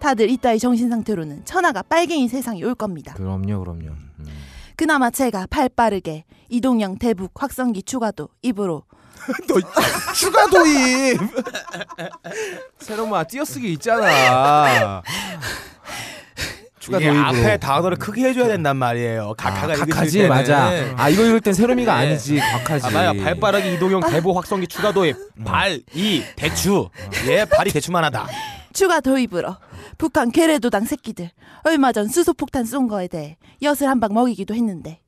다들 이따위 정신 상태로는 천하가 빨갱이 세상이 올 겁니다. 그럼요 그럼요. 음. 그나마 제가 발 빠르게 이동형 대북 확성기 추가도 입으로 너 추가 도입. 새로마 띄어쓰기 있잖아. 추가 이게 도입으로. 앞에 단어를 크게 해줘야 된단 말이에요. 아, 각하가 각하지. 맞아. 아 이거 읽을 땐 세롬이가 네. 아니지 각하지. 아마요 발빠르기 이동형 대보 확성기 추가 도입 발이 대추 예 발이 대추만하다 추가 도입으로 북한 괴뢰도당 새끼들 얼마 전 수소폭탄 쏜 거에 대해 엿을 한 방 먹이기도 했는데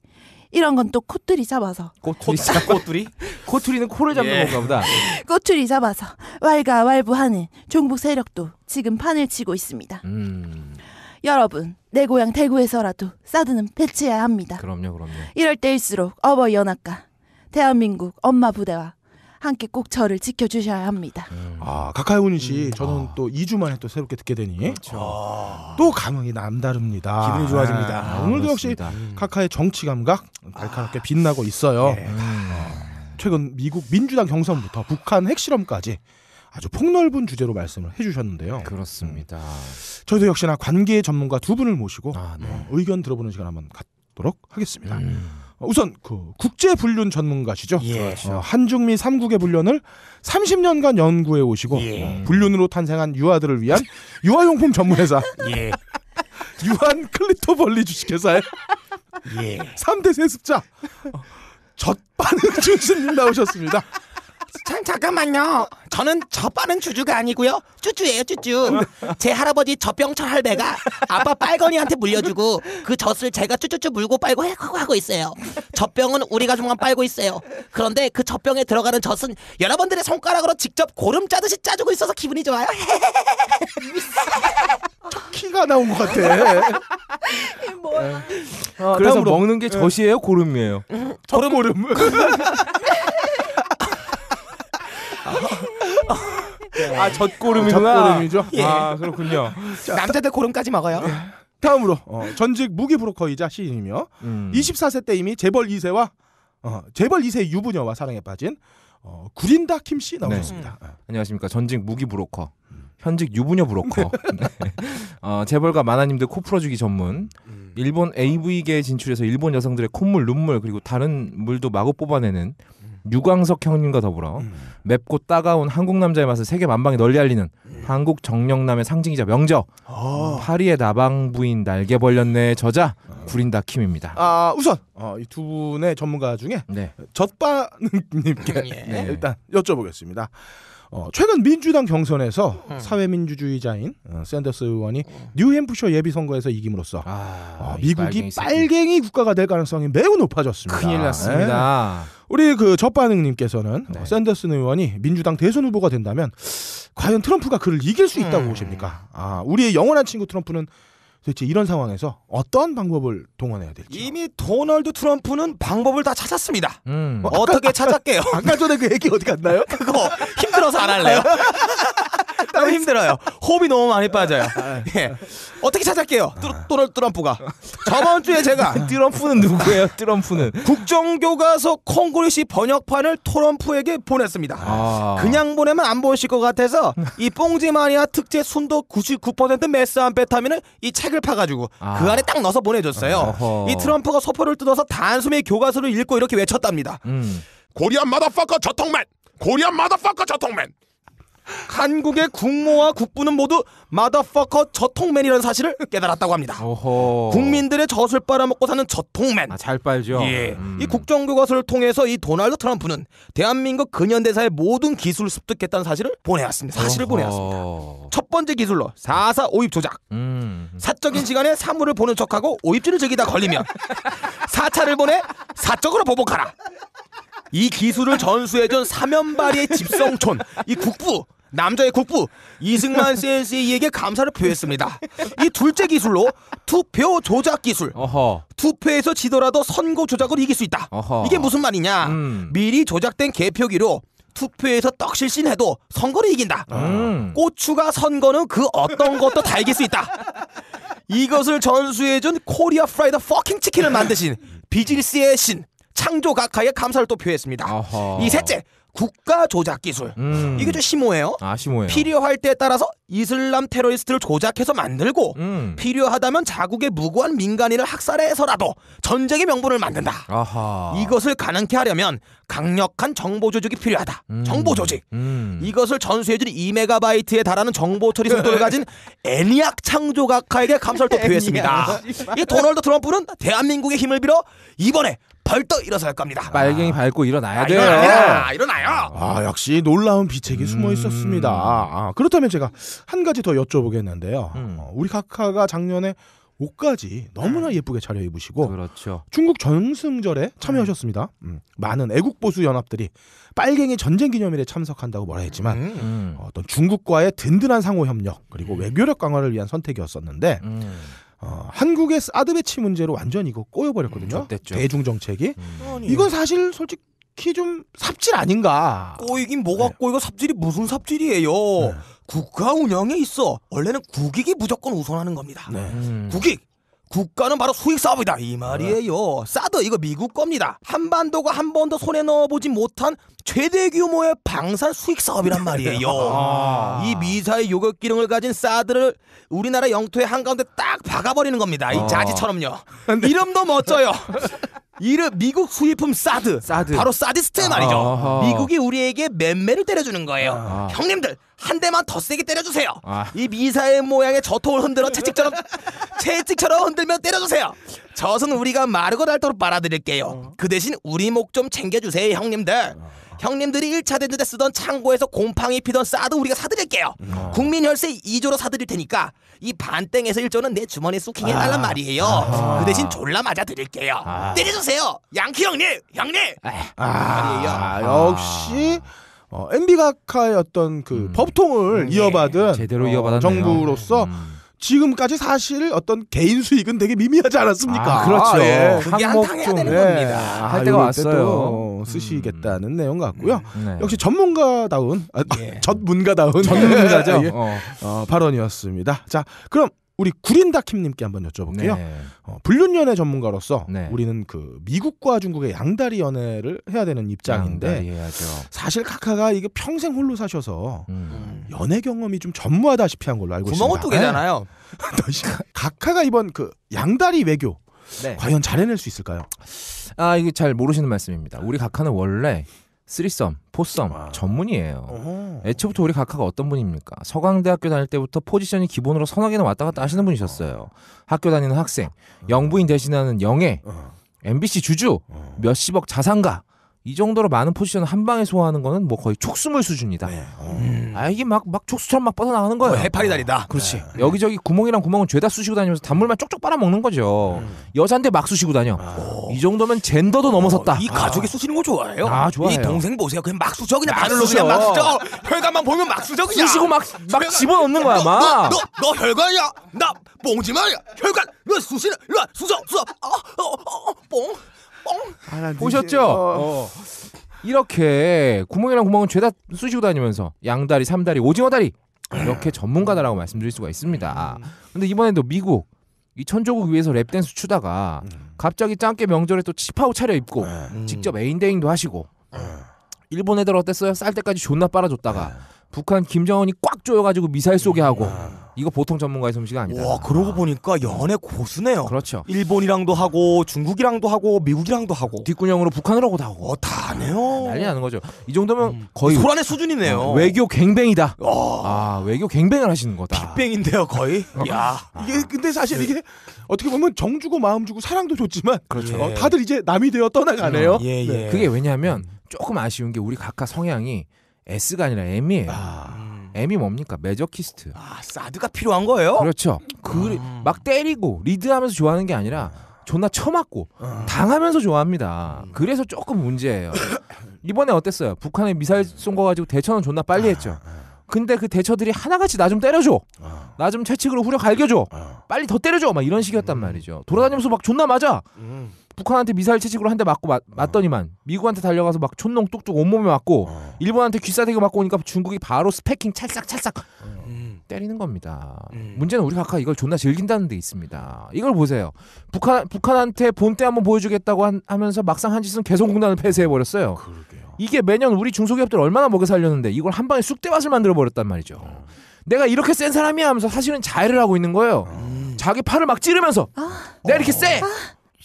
이런 건 또 코트리 잡아서 꼬투리. 꽃들이 코투리는 코를 잡는 예. 건가 보다. 꼬투리 잡아서 왈가왈부하는 종북 세력도 지금 판을 치고 있습니다. 음 여러분 내 고향 대구에서라도 사드는 배치해야 합니다. 그럼요 그럼요. 이럴 때일수록 어버이 연합과 대한민국 엄마 부대와 함께 꼭 저를 지켜주셔야 합니다. 아 카카오니 씨, 저는 또 2주 만에 또 새롭게 듣게 되니 또 감흥이 남다릅니다. 기분이 좋아집니다. 아, 오늘도 역시 그렇습니다. 카카의 정치 감각 날카롭게 빛나고 있어요. 예. 음. 최근 미국 민주당 경선부터 북한 핵실험까지 아주 폭넓은 주제로 말씀을 해주셨는데요. 그렇습니다. 저희도 역시나 관계 전문가 두 분을 모시고 아 네. 어, 의견 들어보는 시간 한번 갖도록 하겠습니다. 음. 어, 우선 그 국제 불륜 전문가시죠. 예. 어, 한중미 삼국의 불륜을 30년간 연구해 오시고 예. 어, 불륜으로 탄생한 유아들을 위한 유아용품 전문회사 예. 유한 클리토벌리 주식회사의 예. 3대 세습자 어, 젖바늘 준수님 나오셨습니다. 잠, 잠깐만요. 저는 젖바는 주주가 아니고요. 쭈쭈예요, 쭈쭈. 제 할아버지 젖병철 할배가 아빠 빨건이한테 물려주고 그 젖을 제가 쭈쭈쭈 물고 빨고 해- 하고 하고 있어요. 젖병은 우리 가족만 빨고 있어요. 그런데 그 젖병에 들어가는 젖은 여러분들의 손가락으로 직접 고름 짜듯이 짜주고 있어서 기분이 좋아요. 키가 나온 것 같아. 어, 그래서 다음으로. 먹는 게 젖이에요, 고름이에요. 젖고름. 아 젖고름이구나. 젖고름이죠. 아 그렇군요. 남자들 고름까지 먹어요. 다음으로 어, 전직 무기 브로커이자 시인이며 음. 24세 때 이미 재벌 2세와 어, 재벌 2세 유부녀와 사랑에 빠진 어, 구린다 김 씨 나오셨습니다. 어. 안녕하십니까 전직 무기 브로커 현직 유부녀 브로커 네. 어, 재벌가 마나님들 코 풀어주기 전문 일본 AV계 진출해서 일본 여성들의 콧물 눈물 그리고 다른 물도 마구 뽑아내는 유광석 형님과 더불어 음. 맵고 따가운 한국 남자의 맛을 세계 만방에 널리 알리는 한국 정령남의 상징이자 명저 어. 파리의 나방 부인 날개 벌렸네 저자 구린다 킴입니다. 아 우선 어, 이두 분의 전문가 중에 네. 젖바님께 예. 네, 일단 여쭤보겠습니다. 어, 최근 민주당 경선에서 음. 사회민주주의자인 어, 샌더스 의원이 뉴햄프셔 예비 선거에서 이김으로써 아, 어, 이 미국이 빨갱이. 빨갱이 국가가 될 가능성이 매우 높아졌습니다. 큰일 났습니다. 우리 그 저반응님께서는 네. 어, 샌더슨 의원이 민주당 대선 후보가 된다면 과연 트럼프가 그를 이길 수 있다고 음. 보십니까? 아, 우리의 영원한 친구 트럼프는 도대체 이런 상황에서 어떤 방법을 동원해야 될지. 이미 도널드 트럼프는 방법을 다 찾았습니다. 음. 어떻게 찾았게요? 아까 전에 그 얘기 어디 갔나요? 그거 힘들어서 안 할래요. 너무 힘들어요. 호흡이 너무 많이 빠져요. 예. 어떻게 찾을게요? 뚜- 도널드 트럼프가 저번 주에 제가 트럼프는 누구예요? 트럼프는. 국정교과서 콩그리시 번역판을 트럼프에게 보냈습니다. 아. 그냥 보내면 안 보실 것 같아서 이 뽕지마니아 특제 순도 99% 메스암페타민을 이 책을 파가지고 아. 그 안에 딱 넣어서 보내줬어요. 어허. 이 트럼프가 소포를 뜯어서 단숨에 교과서를 읽고 이렇게 외쳤답니다. 음. 코리안 마더퍼커 저통맨. 코리안 마더퍼커 저통맨. 한국의 국모와 국부는 모두 마더퍼커 저통맨이라는 사실을 깨달았다고 합니다. 어허. 국민들의 젖을 빨아먹고 사는 저통맨. 아, 잘 빨죠. 예. 음. 이 국정교과서를 통해서 이 도널드 트럼프는 대한민국 근현대사의 모든 기술을 습득했다는 사실을 보내왔습니다. 사실을. 보내왔습니다. 첫 번째 기술로 4사 오입 조작. 음. 사적인 시간에 사물을 보는 척하고 오입질을 즐기다 걸리면 사차를 보내 사적으로 보복하라. 이 기술을 전수해준 사면발이의 집성촌 이 국부 남자의 국부 이승만 CNC에게 감사를 표했습니다. 이 둘째 기술로 투표 조작 기술. 어허. 투표에서 지더라도 선거 조작으로 이길 수 있다. 어허. 이게 무슨 말이냐? 음. 미리 조작된 개표기로 투표에서 떡실신해도 선거를 이긴다. 음. 고추가 선거는 그 어떤 것도 다 이길 수 있다. 이것을 전수해준 Korea Fried Fucking Chicken을 만드신 비즈니스의 신 창조 각하에 감사를 또 표했습니다. 어허. 이 셋째 국가 조작 기술. 음. 이게 좀 심오해요. 아, 심오해요. 필요할 때에 따라서 이슬람 테러리스트를 조작해서 만들고 음. 필요하다면 자국의 무고한 민간인을 학살해서라도 전쟁의 명분을 만든다. 아하. 이것을 가능케 하려면 강력한 정보 조직이 필요하다. 음. 정보 조직. 음. 이것을 전수해준 2메가바이트에 달하는 정보 처리 속도를 가진 애니악 창조각가에게 감사를 또 표했습니다. 이 도널드 트럼프는 대한민국의 힘을 빌어 이번에 벌떡 일어설 겁니다. 빨갱이 밟고 일어나야 아, 돼요. 일어납니다. 일어나요. 아 역시 놀라운 비책이 음. 숨어 있었습니다. 아, 그렇다면 제가 한 가지 더 여쭤보겠는데요. 음. 어, 우리 카카가 작년에 옷까지 너무나 예쁘게 차려 입으시고 그렇죠. 중국 전승절에 참여하셨습니다. 음, 많은 애국 보수 연합들이 빨갱이 전쟁 기념일에 참석한다고 뭐라 했지만 음. 어떤 중국과의 든든한 상호 협력 그리고 외교력 강화를 위한 선택이었었는데 음. 어, 한국의 사드 배치 문제로 완전 이거 꼬여버렸거든요. 좆됐죠. 대중 정책이 음. 이건 사실 솔직히 좀 삽질 아닌가. 꼬이긴 뭐가 꼬이고 삽질이 무슨 삽질이에요. 네. 국가 운영에 있어 원래는 국익이 무조건 우선하는 겁니다. 네. 음. 국익 국가는 바로 수익 사업이다 이 말이에요. 사드 이거 미국 겁니다. 한반도가 한 번도 손에 넣어보지 못한 최대 규모의 방산 수익 사업이란 말이에요. 아. 이 미사일 요격 기능을 가진 사드를 우리나라 영토의 한가운데 딱 박아버리는 겁니다. 이 어. 자지처럼요. 이름도 멋져요. 이름 미국 수입품 사드. 사드. 바로 사디스트 말이죠. 어허. 미국이 우리에게 맨매를 때려주는 거예요. 아. 형님들 한 대만 더 세게 때려주세요. 아. 이 미사일 모양의 저통을 흔들어 채찍처럼 채찍처럼 흔들며 때려주세요. 젖은 우리가 마르고 닳도록 빨아드릴게요. 그 대신 우리 목 좀 챙겨주세요, 형님들. 형님들이 1차 대전 때 쓰던 창고에서 곰팡이 피던 사드 우리가 사드릴게요. 국민 혈세 2조로 사드릴 테니까 이 반땡에서 1조는 내 주머니에 쑥킹 해달란 말이에요. 그 대신 졸라 맞아 드릴게요. 때려주세요, 양키 형님, 형님. 말이에요. 아, 역시 어, MB 각하의 어떤 그 음. 법통을 이어받은 제대로 어. 정부로서 음. 지금까지 사실 어떤 개인 수익은 되게 미미하지 않았습니까? 아, 그렇죠. 예. 그게 항목 한탕해야 좀, 되는 예. 겁니다. 할 아, 때가 요럴 때 왔어요. 또 쓰시겠다는 내용 같고요. 네. 역시 전문가다운 아, 예. 전문가다운 전문가죠. 예, 어. 어, 발언이었습니다. 자, 그럼 우리 구린다킴님께 한번 여쭤볼게요. 네. 어, 불륜연애 전문가로서 네. 우리는 그 미국과 중국의 양다리 연애를 해야 되는 입장인데. 사실 카카가 이게 평생 홀로 사셔서 음. 연애 경험이 좀 전무하다시피 한 걸로 알고 있습니다. 구멍은 두 개잖아요. 카카가 이번 그 양다리 외교 네. 과연 잘해낼 수 있을까요? 아 이게 잘 모르시는 말씀입니다. 우리 각하는 원래 쓰리썸, 포썸 아. 전문이에요. 어허. 애초부터 우리 각하가 어떤 분입니까? 서강대학교 다닐 때부터 포지션이 기본으로 서너 개나 왔다 갔다 하시는 분이셨어요. 학교 다니는 학생, 영부인 대신하는 영예, 어, MBC 주주, 어. 몇십억 자산가 이 정도로 많은 포지션을 한 방에 소화하는 거는 뭐 거의 촉수물 수준이다. 네. 음. 아 이게 막 막 촉수처럼 막 뻗어나가는 거예요. 어, 해파리 다리다. 그렇지. 여기저기 구멍이랑 구멍은 죄다 쑤시고 다니면서 단물만 쪽쪽 빨아먹는 거죠. 여잔데 막 쑤시고 다녀. 이 정도면 젠더도 넘어섰다. 이 가족이 쑤시는 거 좋아해요. 아, 좋아해요. 이 동생 보세요. 그냥 막 쑤셔 그냥 쑤셔. 그냥 막 쑤셔. 혈관만 보면 막 쑤셔 그냥. 쑤시고 막 막 집어넣는 거야 막. 너, 너 혈관이야. 나 뽕지마야. 혈관. 너 쑤시는. 쑤셔. 쑤셔. 어, 어, 어, 어, 뽕. 뽕. 아, 난 보셨죠? 어. 이렇게 구멍이랑 구멍은 죄다 쑤시고 다니면서 양다리, 삼다리, 오징어 다리 이렇게 전문가다라고 말씀드릴 수가 있습니다. 근데 이번에도 미국 이 천조국 위에서 랩댄스 추다가 갑자기 짱깨 명절에 또 치파오 차려입고 음. 직접 애인 대행도 하시고 일본 애들 어땠어요? 쌀 때까지 존나 빨아줬다가 북한 김정은이 꽉 조여가지고 미사일 쏘게 하고 이거 보통 전문가의 솜씨가 아니다. 와, 그러고 보니까 연애 고수네요. 그렇죠. 일본이랑도 하고 중국이랑도 하고 미국이랑도 하고. 뒷구녕으로 북한으로 다 하고 어, 다 하네요. 난리 나는 거죠. 이 정도면 거의 소란의 수준이네요. 어, 외교 갱뱅이다. 어, 아 외교 갱뱅을 하시는 거다. 빅뱅인데요, 거의. 야. 이게 근데 사실 이게 어떻게 보면 정 주고 마음 주고 사랑도 좋지만 그렇죠. 어, 다들 이제 남이 되어 떠나가네요. 예, 예. 그게 왜냐하면 조금 아쉬운 게 우리 각각 성향이 S가 아니라 M이에요. 음. M이 뭡니까? 매저키스트. 아, 사드가 필요한 거예요? 그렇죠. 그 막 때리고 리드하면서 좋아하는 게 아니라 존나 쳐맞고 당하면서 좋아합니다. 그래서 조금 문제예요. 이번에 어땠어요? 북한에 미사일 쏜 거 가지고 대처는 존나 빨리 했죠. 근데 그 대처들이 하나같이 나 좀 때려줘. 나 좀 채찍으로 후려 갈겨줘. 빨리 더 때려줘. 막 이런 식이었단 말이죠. 돌아다니면서 막 존나 맞아. 음. 북한한테 미사일 채찍으로 한 대 맞고 맞, 맞더니만 미국한테 달려가서 막 촌농 뚝뚝 온몸에 맞고 일본한테 귀싸대기 맞고 오니까 중국이 바로 스패킹 찰싹찰싹 음. 때리는 겁니다. 음. 문제는 우리 각각 이걸 존나 즐긴다는 데 있습니다. 이걸 보세요. 북한 북한한테 본때 한번 보여주겠다고 한- 하면서 막상 한 짓은 개성공단을 폐쇄해 버렸어요. 이게 매년 우리 중소기업들 얼마나 먹여 살렸는데 이걸 한 방에 쑥대밭을 만들어 버렸단 말이죠. 내가 이렇게 센 사람이야 하면서 사실은 자해를 하고 있는 거예요. 자기 팔을 막 찌르면서 내가 이렇게 세.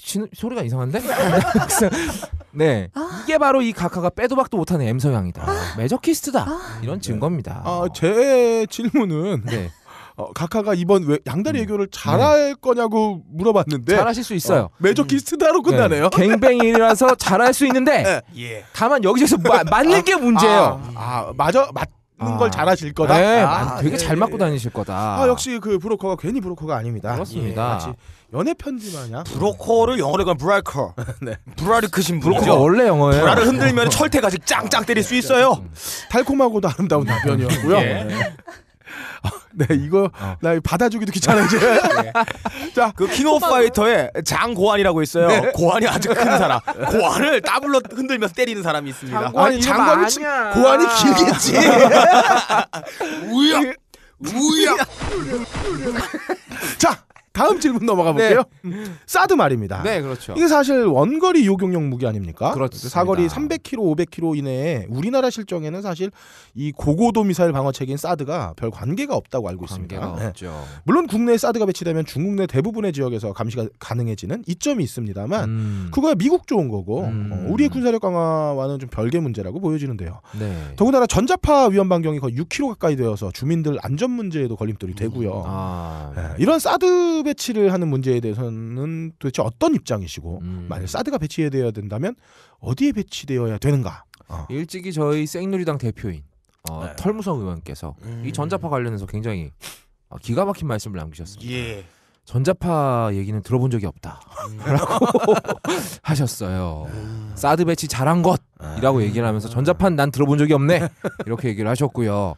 시, 소리가 이상한데? 네, 이게 바로 이 각하가 빼도 박도 못하는 M 성향이다. 매저키스트다. 이런 증거입니다. 아, 제 질문은 네, 어, 각하가 이번 왜 양다리 애교를 잘할 거냐고 물어봤는데 잘하실 수 있어요. 어, 매저키스트다로 끝나네요. 네, 갱뱅이라서 잘할 수 있는데 예. 다만 여기저기서 마- 맞는 게 문제예요. 아, 아 맞아 맞는 아. 걸 잘하실 거다. 네, 아, 만- 되게 예, 잘 맞고 예. 다니실 거다. 아 역시 그 브로커가 괜히 브로커가 아닙니다. 그렇습니다. 예, 마치 연애 편지 마냥. 브로커를 영어로 하면 브라이커. 네. 브라이크신 브로커가 분이죠. 원래 영어예요. 브라를 흔들면 철퇴까지 짱짱 때릴 수 있어요. 달콤하고도 아름다운 답변이었고요. 예. 아, 네 이거 어. 나 받아주기도 귀찮아지. 자, 그 킹 오브 파이터에 장고환이라고 있어요. 네. 고환이 아주 큰 사람. 고환을 더블로 흔들면서 때리는 사람이 있습니다. 장고환 아니 장관이 치-. 고환이 길겠지. 우야. 우야. 자, 다음 질문 넘어가 볼게요. 사드 말입니다. 네, 그렇죠. 이게 사실 원거리 요격용 무기 아닙니까? 그렇습니다. 사거리 300km, 500km 이내에 우리나라 실정에는 사실 이 고고도 미사일 방어 체계인 사드가 별 관계가 없다고 알고 관계가 있습니다. 네. 없죠. 물론 국내에 사드가 배치되면 중국 내 대부분의 지역에서 감시가 가능해지는 이점이 있습니다만 음, 그거야 미국 좋은 거고 음. 어, 우리의 군사력 강화와는 좀 별개 문제라고 보여지는데요. 네. 더군다나 전자파 위험 반경이 거의 6km 가까이 되어서 주민들 안전 문제에도 걸림돌이 되고요. 아, 예, 이런 사드 배치를 하는 문제에 대해서는 도대체 어떤 입장이시고 음. 만약 사드가 배치되어야 된다면 어디에 배치되어야 되는가? 어. 일찍이 저희 생누리당 대표인 어, 네. 털무성 의원께서 음. 이 전자파 관련해서 굉장히 어, 기가 막힌 말씀을 남기셨습니다. 예. 전자파 얘기는 들어본 적이 없다. 라고 하셨어요. 사드 배치 잘한 것이라고 얘기를 하면서 전자파는 난 들어본 적이 없네. 이렇게 얘기를 하셨고요.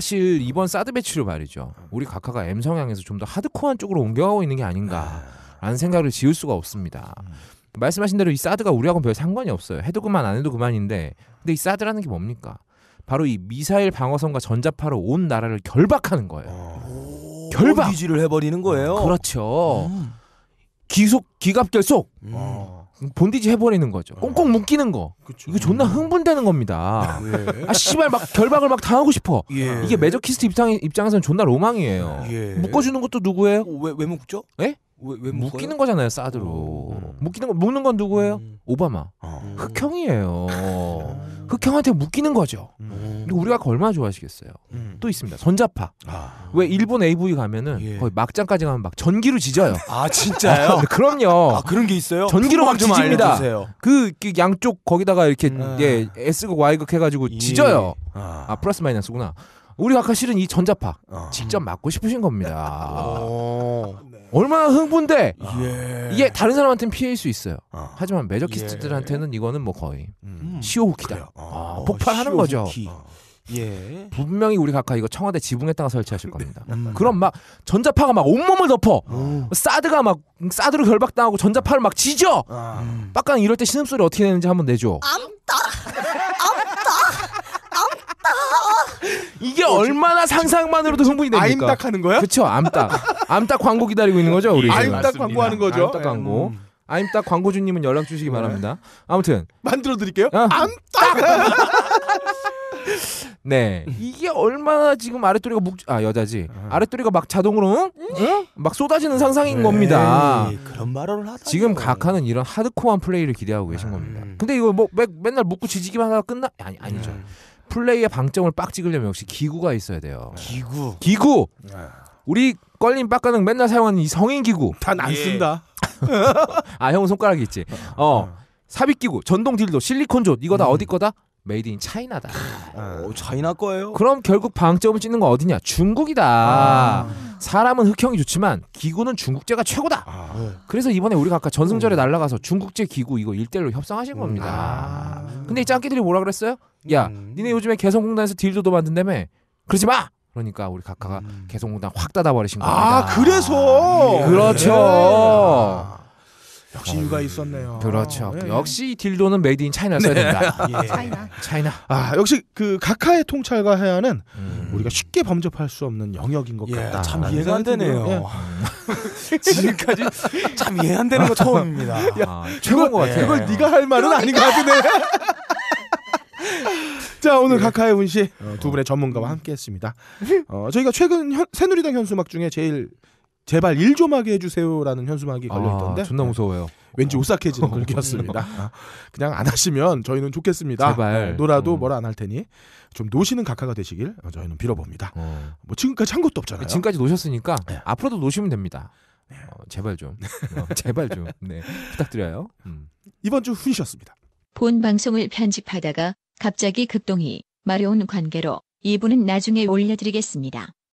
사실 이번 사드 배치를 말이죠. 우리 각하가 M 성향에서 좀 더 하드코어한 쪽으로 옮겨가고 있는 게 아닌가라는 생각을 지을 수가 없습니다. 말씀하신 대로 이 사드가 우리하고는 별 상관이 없어요. 해도 그만 안 해도 그만인데 근데 이 사드라는 게 뭡니까? 바로 이 미사일 방어선과 전자파로 온 나라를 결박하는 거예요. 결박! 유지를 해버리는 거예요. 그렇죠. 기속 기갑 결속 음. 어. 본디지 해버리는 거죠. 꽁꽁 묶이는 거. 그쵸. 이거 존나 흥분되는 겁니다. 예. 아 씨발 막 결박을 막 당하고 싶어. 예. 이게 매저키스트 입장 입장에서는 존나 로망이에요. 예. 묶어주는 것도 누구예요? 왜 왜 묶죠? 예? 왜, 왜 묶이는 거잖아요 사드로. 음. 묶이는 거 묶는 건 누구예요? 음. 오바마. 어. 흑형이에요. 흑형한테 묶이는 거죠. 음. 근데 우리가 얼마나 좋아하시겠어요. 음. 또 있습니다. 전자파. 아. 왜 일본 AV 가면은 예. 거의 막장까지 가면 막 전기로 지져요. 아 진짜요? 그럼요. 아 그런 게 있어요? 전기로 막 지집니다. 그, 그 양쪽 거기다가 이렇게 음. 예 S극 Y극 해가지고 예. 지져요. 아. 아 플러스 마이너스구나. 우리 아까 실은 이 전자파 어. 직접 맞고 싶으신 겁니다. 어. 얼마나 흥분돼? 예. 이게 다른 사람한테는 피해일 수 있어요. 어. 하지만 매저키스트들한테는 이거는 뭐 거의 음. 시오후키다. 그래요. 아, 어. 폭발하는 거죠. 시오후키. 어. 예. 분명히 우리 각하 이거 청와대 지붕에다가 설치하실 겁니다. 음. 그럼 막 전자파가 막 온몸을 덮어. 어. 사드가 막 사드로 결박당하고 전자파를 막 지져. 아. 음. 빡가는 이럴 때 신음소리 어떻게 내는지 한번 내줘. 이게 얼마나 상상만으로도 흥분이 됩니까? 아임닭 하는 거야? 그쵸 암닭 암닭 광고 기다리고 있는 거죠 우리 맞습니다. 광고하는 거죠. 암닭 광고 음. 아임닭 광고주님은 연락 주시기 바랍니다 아무튼 만들어 드릴게요. 어. 암닭. 네 이게 얼마나 지금 아랫도리가 묵 아 여자지 아랫도리가 막 자동으로 응? 응? 막 쏟아지는 상상인 겁니다 에이, 그런 말을 하다. 지금 각하는 이런 하드코어한 플레이를 기대하고 계신 겁니다 음. 근데 이거 뭐 매, 맨날 묶고 지지기만 하다가 끝나 아니 아니죠 음. 플레이의 방점을 빡 찍으려면 역시 기구가 있어야 돼요. 기구. 기구. 우리 껄린 빡가능 맨날 사용하는 이 성인 기구. 단안 예. 쓴다. 아 형은 손가락이 있지. 어 삽입 기구 전동 딜도 실리콘 조 이거 다 음. 어디 거다 메이드 인 차이나다. 어, 차이나 거예요? 그럼 결국 방점을 찍는 건 어디냐? 중국이다. 사람은 흑형이 좋지만 기구는 중국제가 최고다. 아. 그래서 이번에 우리가 아까 전승절에 날라가서 중국제 기구 이거 일대일로 협상하신 겁니다. 아. 근데 이 짱끼들이 뭐라 그랬어요? 야 음. 니네 요즘에 개성공단에서 딜도도 만든다며? 그러지 마! 그러니까 우리 각하가 음. 개성공단 확 닫아버리신 겁니다. 아 그래서? 그렇죠. 아. 역시 이유가 있었네요. 그렇죠. 예. 역시 딜도는 made in China 써야 된다. 예. China. China. 아 역시 그 각하의 통찰과 혜안은 음. 우리가 쉽게 범접할 수 없는 영역인 것 예, 같다. 참 이해가 안 되네요. 예. 지금까지 참 이해 안 되는 거 처음입니다. 아, 최고인 것 같아요. 그걸 네가 할 말은 아닌 것 같은데. 자 오늘 각하의 운시 어, 두 분의 전문가와 함께했습니다. 어, 저희가 최근 현, 새누리당 현수막 중에 제일 제발 일 좀 하게 해주세요라는 현수막이 걸려 있던데 아, 존나 무서워요. 왠지 오싹해지는 글귀였습니다. 아, 그냥 안 하시면 저희는 좋겠습니다. 제발. 어, 놀아도 음. 뭐라 안 할 테니 좀 노시는 각하가 되시길 어, 저희는 빌어봅니다. 어. 뭐 지금까지 한 것도 없잖아요. 지금까지 노셨으니까 네. 앞으로도 노시면 됩니다. 어, 제발 좀, 어, 제발 좀, 네 부탁드려요. 음. 이번 주 훈이셨습니다. 본 방송을 편집하다가 갑자기 급동이 마려운 관계로 이분은 나중에 올려드리겠습니다.